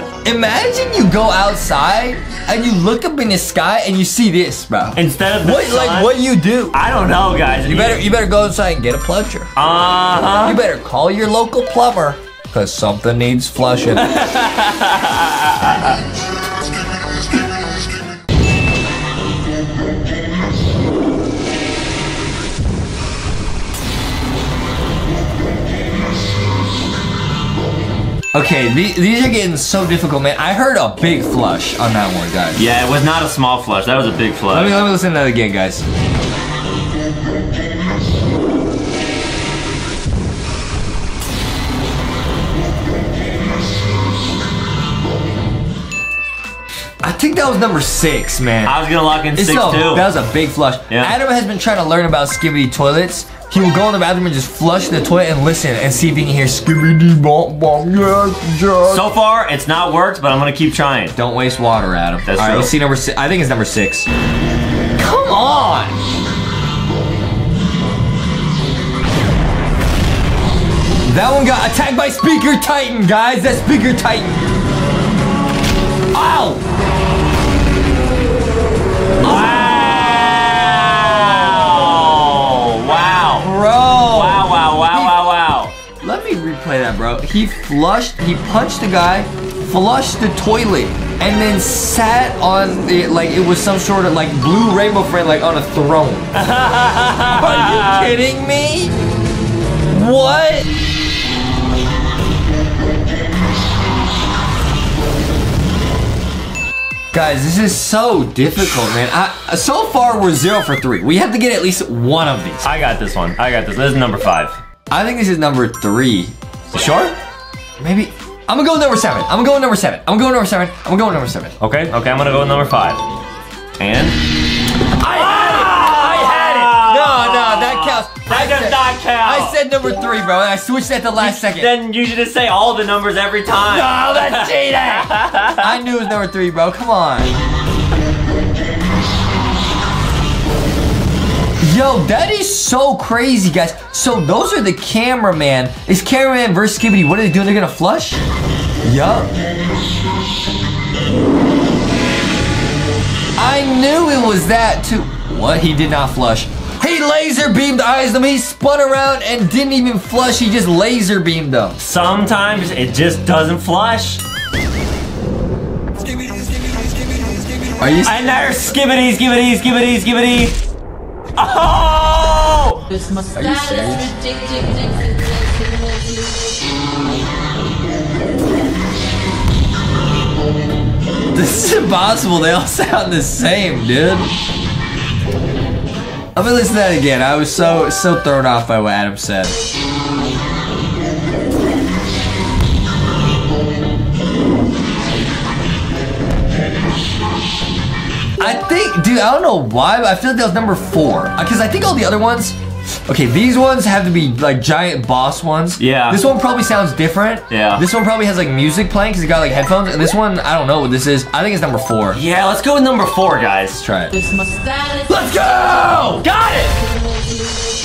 Imagine you go outside and you look up in the sky and you see this, bro. Instead of What, sun, like, what you do? I don't know, guys. You better, you better go inside and get a plunger. Uh huh. You better call your local plumber, cause something needs flushing. Okay, the- these are getting so difficult, man. I heard a big flush on that one, guys. Yeah, it was not a small flush. That was a big flush. Let me let me listen to that again, guys. I think that was number six, man. I was gonna lock in It's six too. That was a big flush. Yeah. Adam has been trying to learn about skibidi toilets. He will go in the bathroom and just flush the toilet and listen and see if he can hear skibidi bom bom yes yes. so far, it's not worked, but I'm gonna keep trying. Don't waste water, Adam. That's All right, let's see number six. I think it's number six. Come on. That one got attacked by Speaker Titan, guys. That's Speaker Titan. Ow! Bro. He flushed, he punched the guy, flushed the toilet, and then sat on the, like it was some sort of like blue rainbow friend, like on a throne. Are you kidding me? What? Guys, this is so difficult, man. I, so far, we're zero for three. We have to get at least one of these. I got this one. I got this. This is number five. I think this is number three. You sure? Maybe. I'm gonna go with number seven. I'm gonna go with number seven. I'm gonna go with number seven. I'm gonna go with number seven. Okay. Okay. I'm gonna go with number five. And I had it! Ah! I had it! No, no, that counts. that I does said- not count. I said number three, bro, and I switched at the last second. Then you should just say all the numbers every time. No, that's cheating! I knew it was number three, bro. Come on. Yo, that is so crazy, guys. So those are the cameraman. Is cameraman versus Skibidi. What are they doing? They're gonna flush? Yup. I knew it was that too. What? He did not flush. He laser beamed eyes them. He spun around and didn't even flush. He just laser beamed them. Sometimes it just doesn't flush. Are you? And there's skibidi, skibidi, skibidi, skibidi. Oh! This mustache Are you serious? is ridiculous. This is impossible. They all sound the same, dude. I'm gonna listen to that again. I was so so thrown off by what Adam said. I think, dude, I don't know why, but I feel like that was number four. Uh, because I think all the other ones, okay, these ones have to be like giant boss ones. Yeah. This one probably sounds different. Yeah. This one probably has like music playing because it got like headphones. And this one, I don't know what this is. I think it's number four. Yeah, let's go with number four, guys. Let's try it. Let's Let's go! Got it!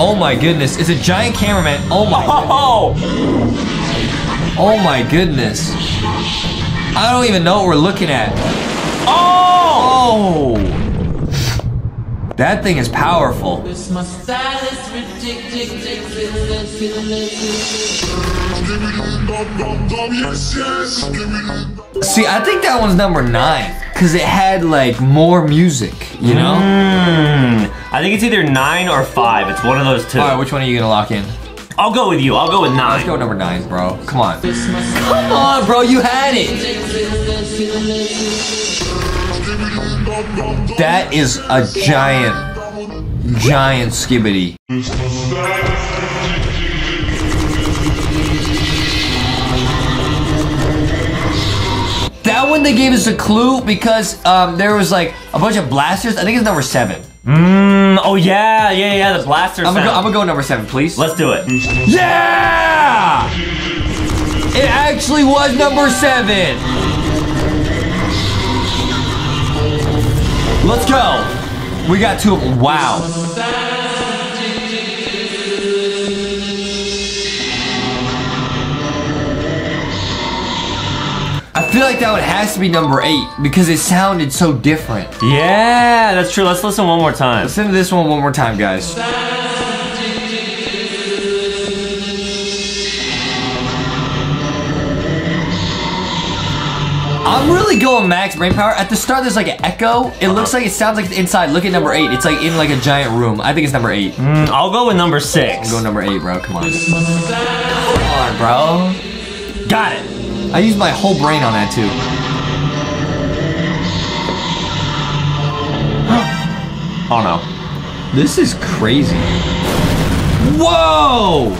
Oh my goodness, it's a giant cameraman. Oh my, Oh! oh my goodness. I don't even know what we're looking at. That thing is powerful. My style is ridiculous. Yes, yes. See, I think that one's number nine because it had like more music, you know? Hmm. I think it's either nine or five. It's one of those two. All right, which one are you gonna lock in? I'll go with you. I'll go with nine. Let's go number nine, bro. Come on. Come on, bro. You had it. That is a giant, giant skibidi. That one they gave us a clue because um, there was like a bunch of blasters. I think it's number seven. Mm, oh yeah, yeah, yeah. The blaster I'm gonna, go, I'm gonna go number seven, please. Let's do it. Yeah! It actually was number seven. Let's go. We got two of them. Wow. I feel like that one has to be number eight because it sounded so different. Yeah, that's true. Let's listen one more time. Listen to this one one more time, guys. I'm really going max brain power. At the start, there's like an echo. It looks like it sounds like it's inside. Look at number eight. It's like in like a giant room. I think it's number eight. Mm, I'll go with number six. Go number eight, bro. Come on. Come on, bro. Got it. I used my whole brain on that too. Oh no. This is crazy. Whoa!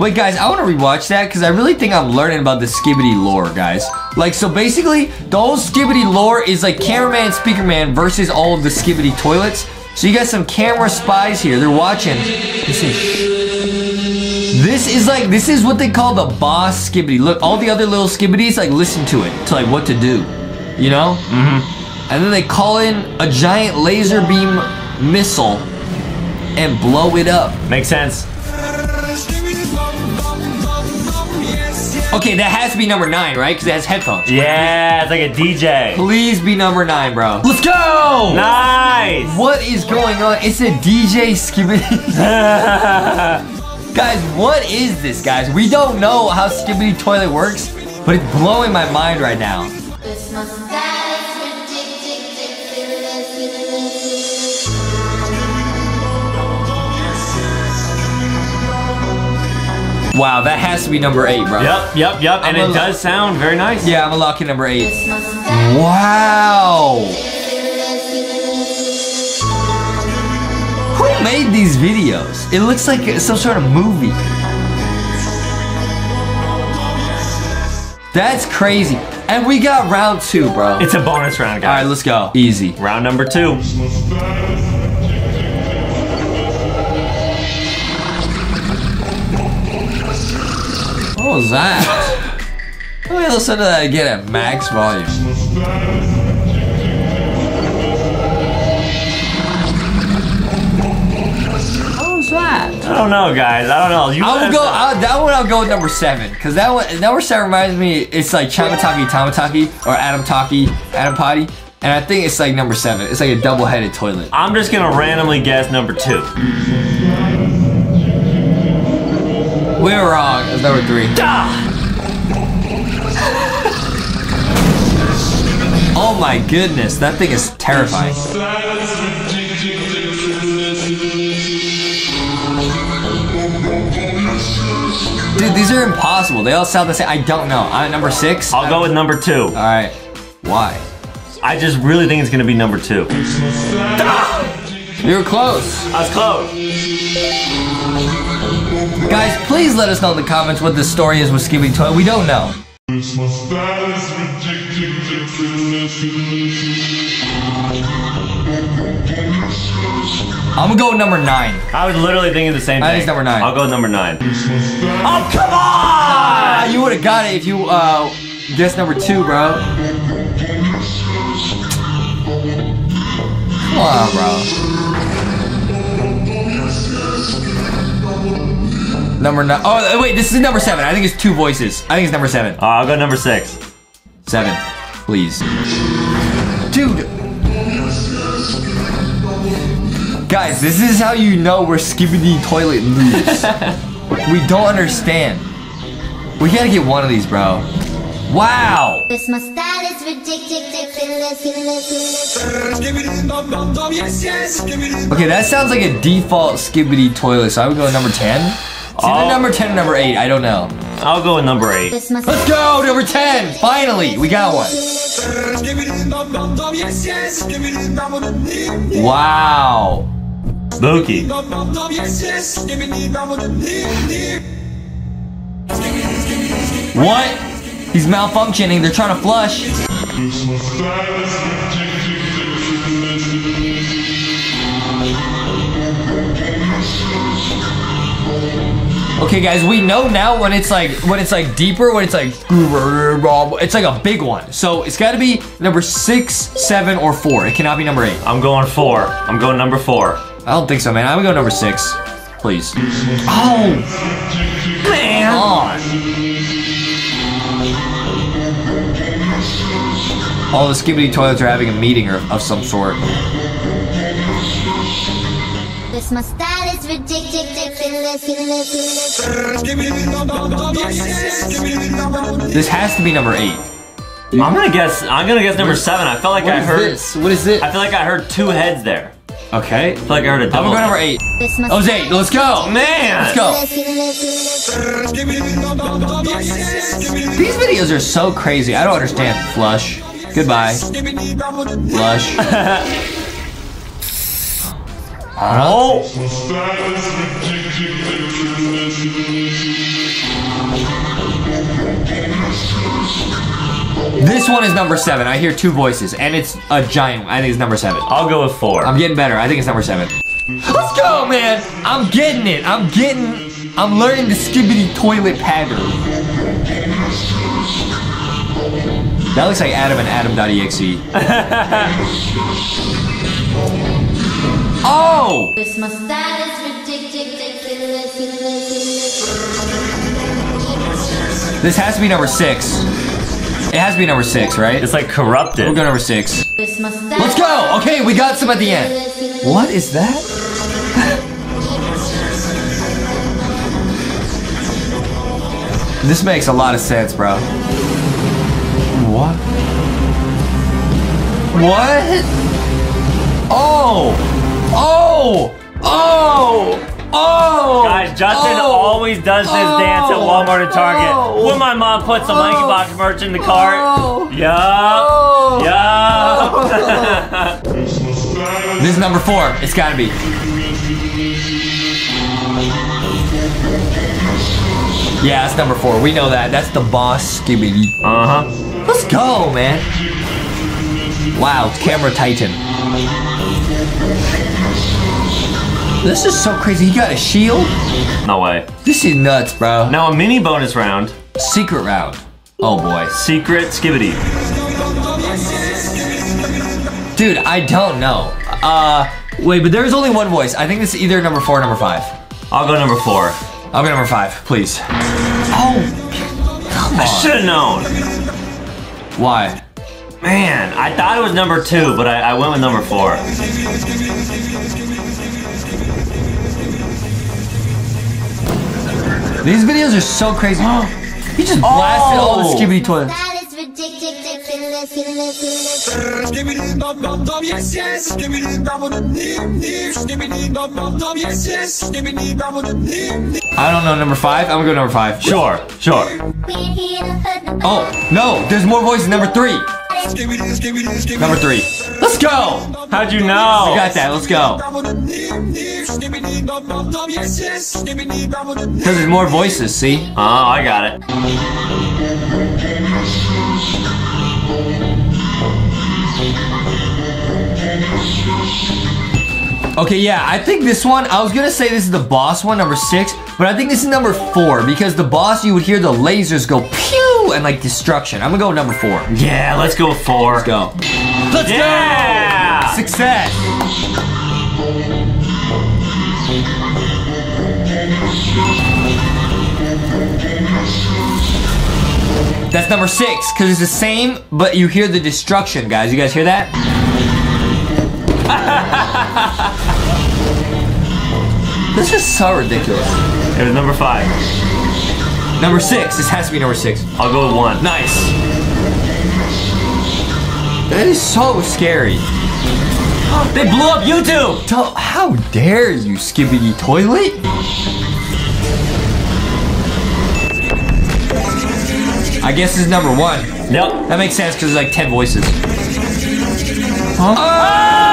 Wait, guys, I want to rewatch that because I really think I'm learning about the Skibidi lore, guys. Like, so basically, the whole Skibidi lore is like Cameraman and Speakerman versus all of the Skibidi toilets. So you got some camera spies here. They're watching. This is, this is like, this is what they call the boss Skibidi. Look, all the other little Skibidis, like, listen to it to, like, what to do. You know? Mm-hmm. And then they call in a giant laser beam missile and blow it up. Makes sense. Okay, that has to be number nine, right? Because it has headphones. Yeah, it's like a DJ. Please be number nine, bro. Let's go! Nice. What is going on? It's a DJ Skibidi. guys, what is this, guys? We don't know how Skibidi Toilet works, but it's blowing my mind right now. Wow, that has to be number eight, bro. Yep, yep, yep. And I'm it does sound very nice. Yeah, I'm unlocking number eight. This my style Wow! Who made these videos? It looks like some sort of movie. That's crazy. And we got round two, bro. It's a bonus round, guys. All right, let's go. Easy. Round number two. What was that? Let me listen to that again at max volume. What was that? I don't know, guys. I don't know. You I let would go. know. I, that one I'll go with number seven because that one number seven reminds me. It's like Chamataki Tamataki or Adam Taki Adam Potty, and I think it's like number seven. It's like a double-headed toilet. I'm just gonna randomly guess number two. We were wrong. It's number three. Oh my goodness, that thing is terrifying. Dude, these are impossible. They all sound the same. I don't know. I'm at number six. I'll go with number two. All right. Why? I just really think it's gonna be number two. You were close. I was close. Guys, please let us know in the comments what the story is with Skibidi Toilet. We don't know. I'm gonna go with number nine. I was literally thinking the same thing. I think it's number nine. I'll go with number nine. Oh, come on! Ah, you would have got it if you uh guessed number two, bro. Come on, bro. Number nine. Oh, wait, this is number seven. I think it's two voices. I think it's number seven. Uh, I'll go number six. Seven, please. Dude. Guys, this is how you know we're Skibidi Toilet lose. we don't understand. We gotta get one of these, bro. Wow. This my style is ridiculous, Okay, that sounds like a default Skibidi Toilet, so I would go with number 10. It's either Oh. number 10 or number 8, I don't know. I'll go with number eight. Let's go, number 10! Finally, we got one. Wow. Spooky. What? He's malfunctioning, they're trying to flush. Okay, guys, we know now when it's like when it's like deeper, when it's like it's like a big one. So it's got to be number six, seven, or four. It cannot be number eight. I'm going four. I'm going number four. I don't think so, man. I'm gonna go number six, please. Oh, man! On. All the Skibidi toilets are having a meeting or, of some sort. This my style is ridiculous, This has to be number eight. I'm gonna guess. I'm gonna guess number seven. I felt like What I is heard. this? What is this? I feel like I heard two heads there. Okay. I feel like I heard a I'm double. gonna go number eight. This my Oh, it's eight. Let's go. Man. Let's go. These videos are so crazy. I don't understand. Flush. Goodbye. skibidi dum dum. Flush. Oh. This one is number seven. I hear two voices, and it's a giant. I think it's number seven. I'll go with four. I'm getting better. I think it's number seven. Let's go, man. I'm getting it. I'm getting. I'm learning the skibidi toilet pattern. That looks like Adam and Adam.exe. oh! This my is ridiculous, ridiculous. This has to be number six. It has to be number six, right? It's like corrupted. We'll go number six. This my style. Let's go! Okay, we got some at the end. What is that? this makes a lot of sense, bro. What? What? Oh! Oh! Oh! Oh! Guys, Justin oh, always does this dance at Walmart and Target. Oh. when my mom puts the Lanky Oh. Box merch in the cart. Oh. Yup. Oh. Yup. This is number four. It's gotta be. Yeah, that's number four. We know that. That's the boss skibidi. uh huh. Let's go, man. Wow, camera titan. This is so crazy. He got a shield? No way. This is nuts, bro. Now a mini bonus round. Secret round. Oh boy. Secret Skibidi. Dude, I don't know. Uh, wait, but there's only one voice. I think it's either number four or number five. I'll go number four. I'll go number five, please. Oh, come I on. should have known. Why? Man, I thought it was number two, but I, I went with number four. These videos are so crazy. he just blasted all the Oh. skibidi toilets. Style is ridiculous, Skibidi dim. I don't know number five. I'm gonna go number five. Sure, sure. Oh no, there's more voices. Number three. Number three. Go. How'd you know? We got that. Let's go. Because there's more voices. See? Oh, I got it. Okay, yeah, I think this one, I was gonna say this is the boss one, number six, but I think this is number four because the boss, you would hear the lasers go pew and like destruction. I'm gonna go number four. Yeah, let's go with four. go. Let's Yeah! go! Success! That's number six, because it's the same, but you hear the destruction, guys. You guys hear that? this is so ridiculous. It was number five. Number six. This has to be number six. I'll go with one. Nice. That is so scary. They blew up YouTube! Tell- How dare you, Skibidi Toilet? I guess this is number one. Yep. That makes sense because there's like 10 voices. Huh? Ah!